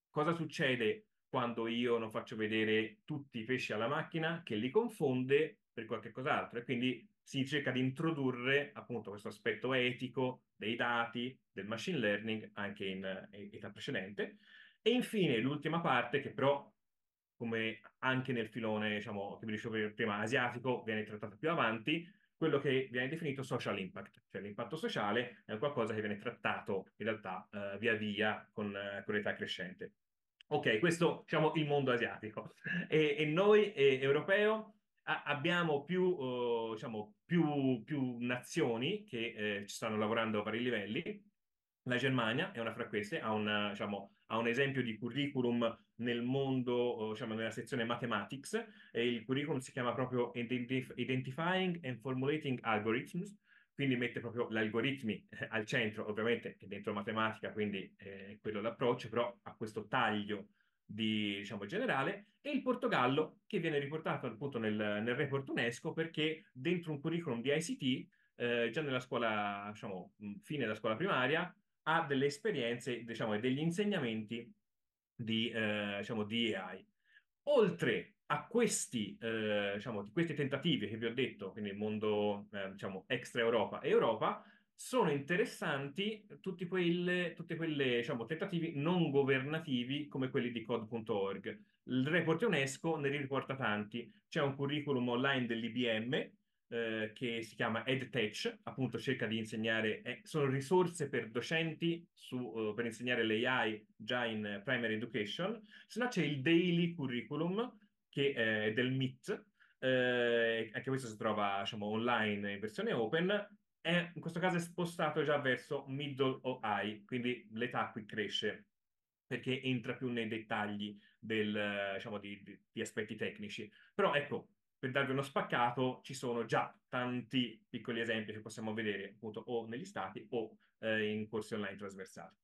Cosa succede quando io non faccio vedere tutti i pesci alla macchina? Che li confonde per qualche cos'altro e quindi si cerca di introdurre appunto questo aspetto etico dei dati, del machine learning anche in età precedente. E infine l'ultima parte che però come anche nel filone, diciamo, che vi dicevo prima, asiatico, viene trattato più avanti, quello che viene definito social impact, cioè l'impatto sociale è qualcosa che viene trattato in realtà uh, via via con, uh, con l'età crescente. Ok, questo diciamo il mondo asiatico. E, e noi, e, europeo, a, abbiamo più, uh, diciamo, più, più, nazioni che eh, ci stanno lavorando a vari livelli. La Germania è una fra queste, ha, una, diciamo, ha un esempio di curriculum nel mondo, diciamo, nella sezione Mathematics, e il curriculum si chiama proprio Identif Identifying and Formulating Algorithms, quindi mette proprio gli algoritmi eh, al centro, ovviamente è dentro matematica, quindi è quello l'approccio, però ha questo taglio di, diciamo, generale, e il Portogallo, che viene riportato appunto nel, nel report UNESCO, perché dentro un curriculum di ICT, eh, già nella scuola, diciamo, fine della scuola primaria, ha delle esperienze, diciamo, e degli insegnamenti di, eh, diciamo, di AI. Oltre a questi, eh, diciamo, di questi tentativi che vi ho detto, quindi il mondo eh, diciamo, extra Europa e Europa, sono interessanti tutti quelle, tutti quelle diciamo, tentativi non governativi come quelli di code.org. Il report UNESCO ne riporta tanti. C'è un curriculum online dell'IBM eh, che si chiama EdTech, appunto cerca di insegnare, eh, sono risorse per docenti su, uh, per insegnare l'AI già in primary education, se no c'è il Daily Curriculum, che è del MIT, eh, anche questo si trova diciamo, online in versione open, è, in questo caso è spostato già verso middle o high, quindi l'età qui cresce perché entra più nei dettagli del, diciamo, di, di, di aspetti tecnici. Però ecco, per darvi uno spaccato, ci sono già tanti piccoli esempi che possiamo vedere appunto o negli stati o eh, in corsi online trasversali.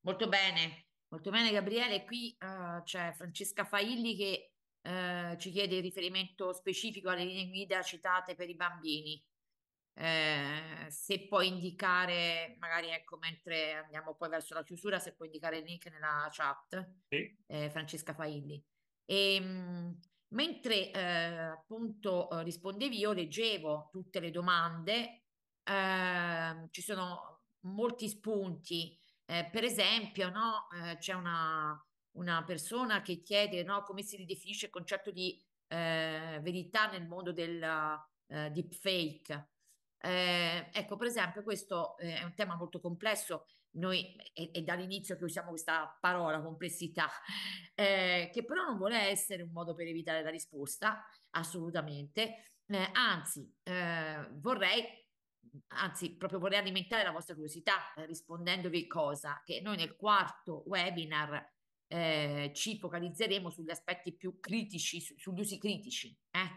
Molto bene. Molto bene Gabriele, qui uh, c'è Francesca Failli che uh, ci chiede il riferimento specifico alle linee guida citate per i bambini. Eh, se puoi indicare, magari ecco, mentre andiamo poi verso la chiusura, se puoi indicare il link nella chat, sì. eh, Francesca Failli. E, mh, mentre eh, appunto rispondevi, io leggevo tutte le domande, ehm, ci sono molti spunti eh, per esempio, no, eh, c'è una, una, persona che chiede no, come si ridefinisce il concetto di eh, verità nel mondo del eh, deepfake. Eh, ecco, per esempio, questo eh, è un tema molto complesso. Noi è, è dall'inizio che usiamo questa parola complessità, che però non vuole essere un modo per evitare la risposta, assolutamente. anzi, vorrei anzi proprio vorrei alimentare la vostra curiosità eh, rispondendovi cosa? Che noi nel quarto webinar eh, ci focalizzeremo sugli aspetti più critici, su, sugli usi critici eh?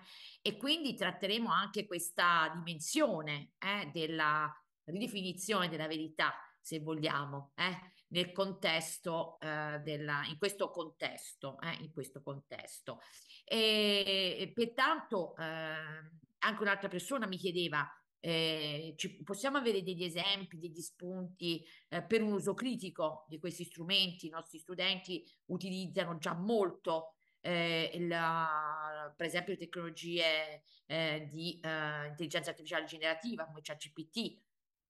e quindi tratteremo anche questa dimensione eh, della ridefinizione della verità, se vogliamo, eh, nel contesto eh, della, in questo contesto, in questo contesto. E, e pertanto anche un'altra persona mi chiedeva eh, ci, possiamo avere degli esempi, degli spunti eh, per un uso critico di questi strumenti? I nostri studenti utilizzano già molto eh, la, per esempio tecnologie eh, di eh, intelligenza artificiale generativa come ChatGPT.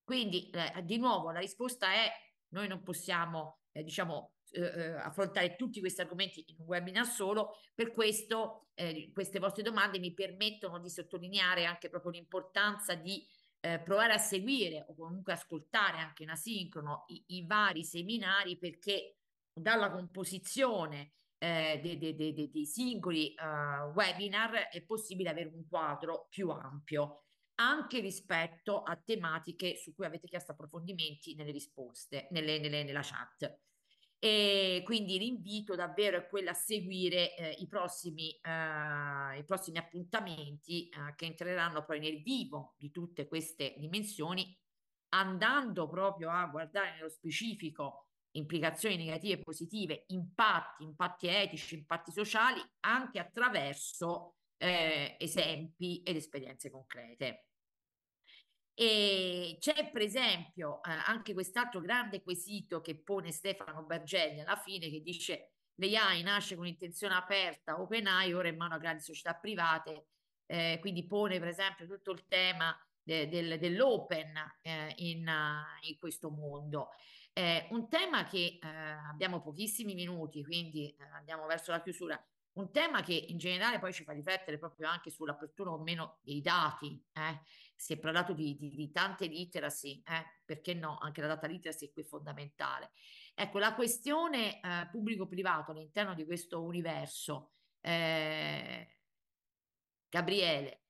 Quindi, eh, di nuovo, la risposta è noi non possiamo, diciamo, eh, affrontare tutti questi argomenti in un webinar solo, per questo eh, queste vostre domande mi permettono di sottolineare anche proprio l'importanza di eh, provare a seguire o comunque ascoltare anche in asincrono i, i vari seminari perché dalla composizione eh, dei, dei, dei, dei, singoli uh, webinar è possibile avere un quadro più ampio anche rispetto a tematiche su cui avete chiesto approfondimenti nelle risposte, nelle, nelle, nella chat. E quindi l'invito davvero è quello a seguire eh, i, prossimi, eh, i prossimi appuntamenti eh, che entreranno poi nel vivo di tutte queste dimensioni, andando proprio a guardare nello specifico implicazioni negative e positive, impatti, impatti etici, impatti sociali, anche attraverso eh, esempi ed esperienze concrete. E c'è per esempio eh, anche quest'altro grande quesito che pone Stefano Bergelli alla fine che dice l'AI nasce con intenzione aperta, OpenAI ora è in mano a grandi società private, eh, quindi pone per esempio tutto il tema de, del, dell'open eh, in, uh, in, questo mondo. Eh, un tema che eh, abbiamo pochissimi minuti, quindi andiamo verso la chiusura. Un tema che in generale poi ci fa riflettere proprio anche sull'apertura o meno dei dati. Eh? Si è parlato di, di, di tante literacy, eh? perché no? Anche la data literacy è qui fondamentale. Ecco, la questione eh, pubblico-privato all'interno di questo universo, eh, Gabriele,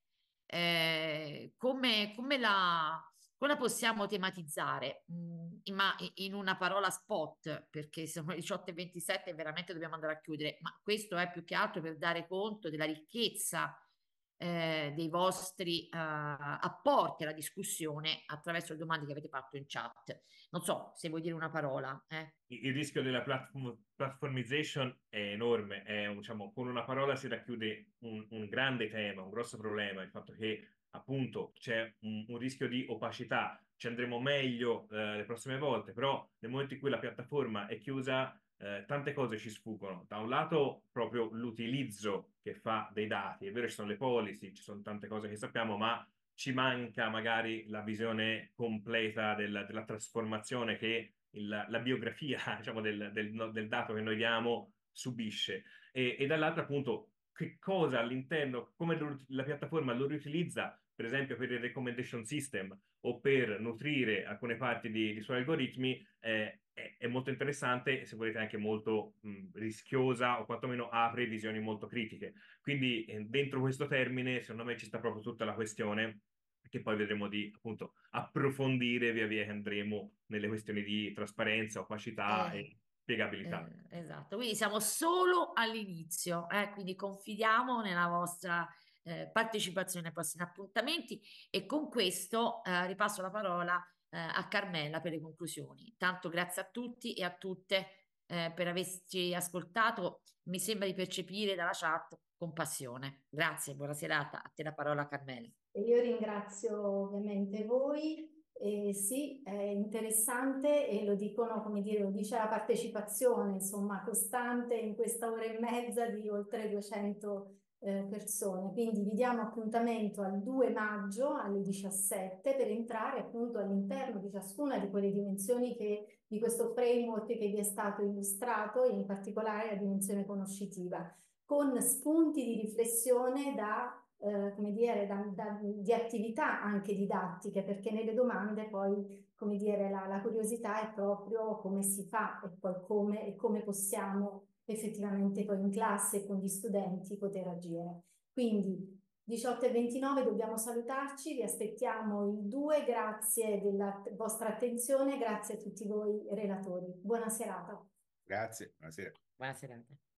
eh, come, come la, come possiamo tematizzare? Mm, in, ma in una parola spot, perché sono le 18.27 e veramente dobbiamo andare a chiudere, ma questo è più che altro per dare conto della ricchezza eh, dei vostri uh, apporti alla discussione attraverso le domande che avete fatto in chat. Non so se vuoi dire una parola. Eh. Il rischio della platform, platformization è enorme, è, diciamo, con una parola si racchiude un, un grande tema, un grosso problema, il fatto che appunto c'è un, un, rischio di opacità, ci andremo meglio eh, le prossime volte, però nel momento in cui la piattaforma è chiusa, eh, tante cose ci sfuggono. Da un lato proprio l'utilizzo che fa dei dati, è vero ci sono le policy, ci sono tante cose che sappiamo, ma ci manca magari la visione completa del, della trasformazione che il, la biografia diciamo, del, del, del, dato che noi diamo subisce. E, e dall'altro appunto che cosa all'interno, come la piattaforma lo riutilizza per esempio per il recommendation system o per nutrire alcune parti di, di suoi algoritmi, eh, è, è, molto interessante e se volete anche molto mh, rischiosa o quantomeno apre visioni molto critiche. Quindi eh, dentro questo termine secondo me ci sta proprio tutta la questione che poi vedremo di appunto approfondire via via che andremo nelle questioni di trasparenza, opacità eh. e spiegabilità. Eh, esatto, quindi siamo solo all'inizio, eh? quindi confidiamo nella vostra eh, partecipazione ai prossimi appuntamenti e con questo eh, ripasso la parola eh, a Carmela per le conclusioni. Tanto grazie a tutti e a tutte eh, per averci ascoltato, mi sembra di percepire dalla chat compassione. Grazie, buona serata, a te la parola Carmela. Io ringrazio ovviamente voi. Eh, sì, è interessante e lo dicono, come dire, lo dice la partecipazione, insomma, costante in questa ora e mezza di oltre 200 eh, persone. Quindi vi diamo appuntamento al 2 maggio alle 17 per entrare appunto all'interno di ciascuna di quelle dimensioni che, di questo framework che vi è stato illustrato, in particolare la dimensione conoscitiva, con spunti di riflessione da eh, come dire, da, da, di attività anche didattiche, perché nelle domande poi, come dire, la, la, curiosità è proprio come si fa e poi come, e come possiamo effettivamente poi in classe con gli studenti poter agire. Quindi 18 e 29 dobbiamo salutarci, vi aspettiamo il 2, grazie della vostra attenzione, grazie a tutti voi relatori. Buona serata. Grazie, buonasera. Buona serata.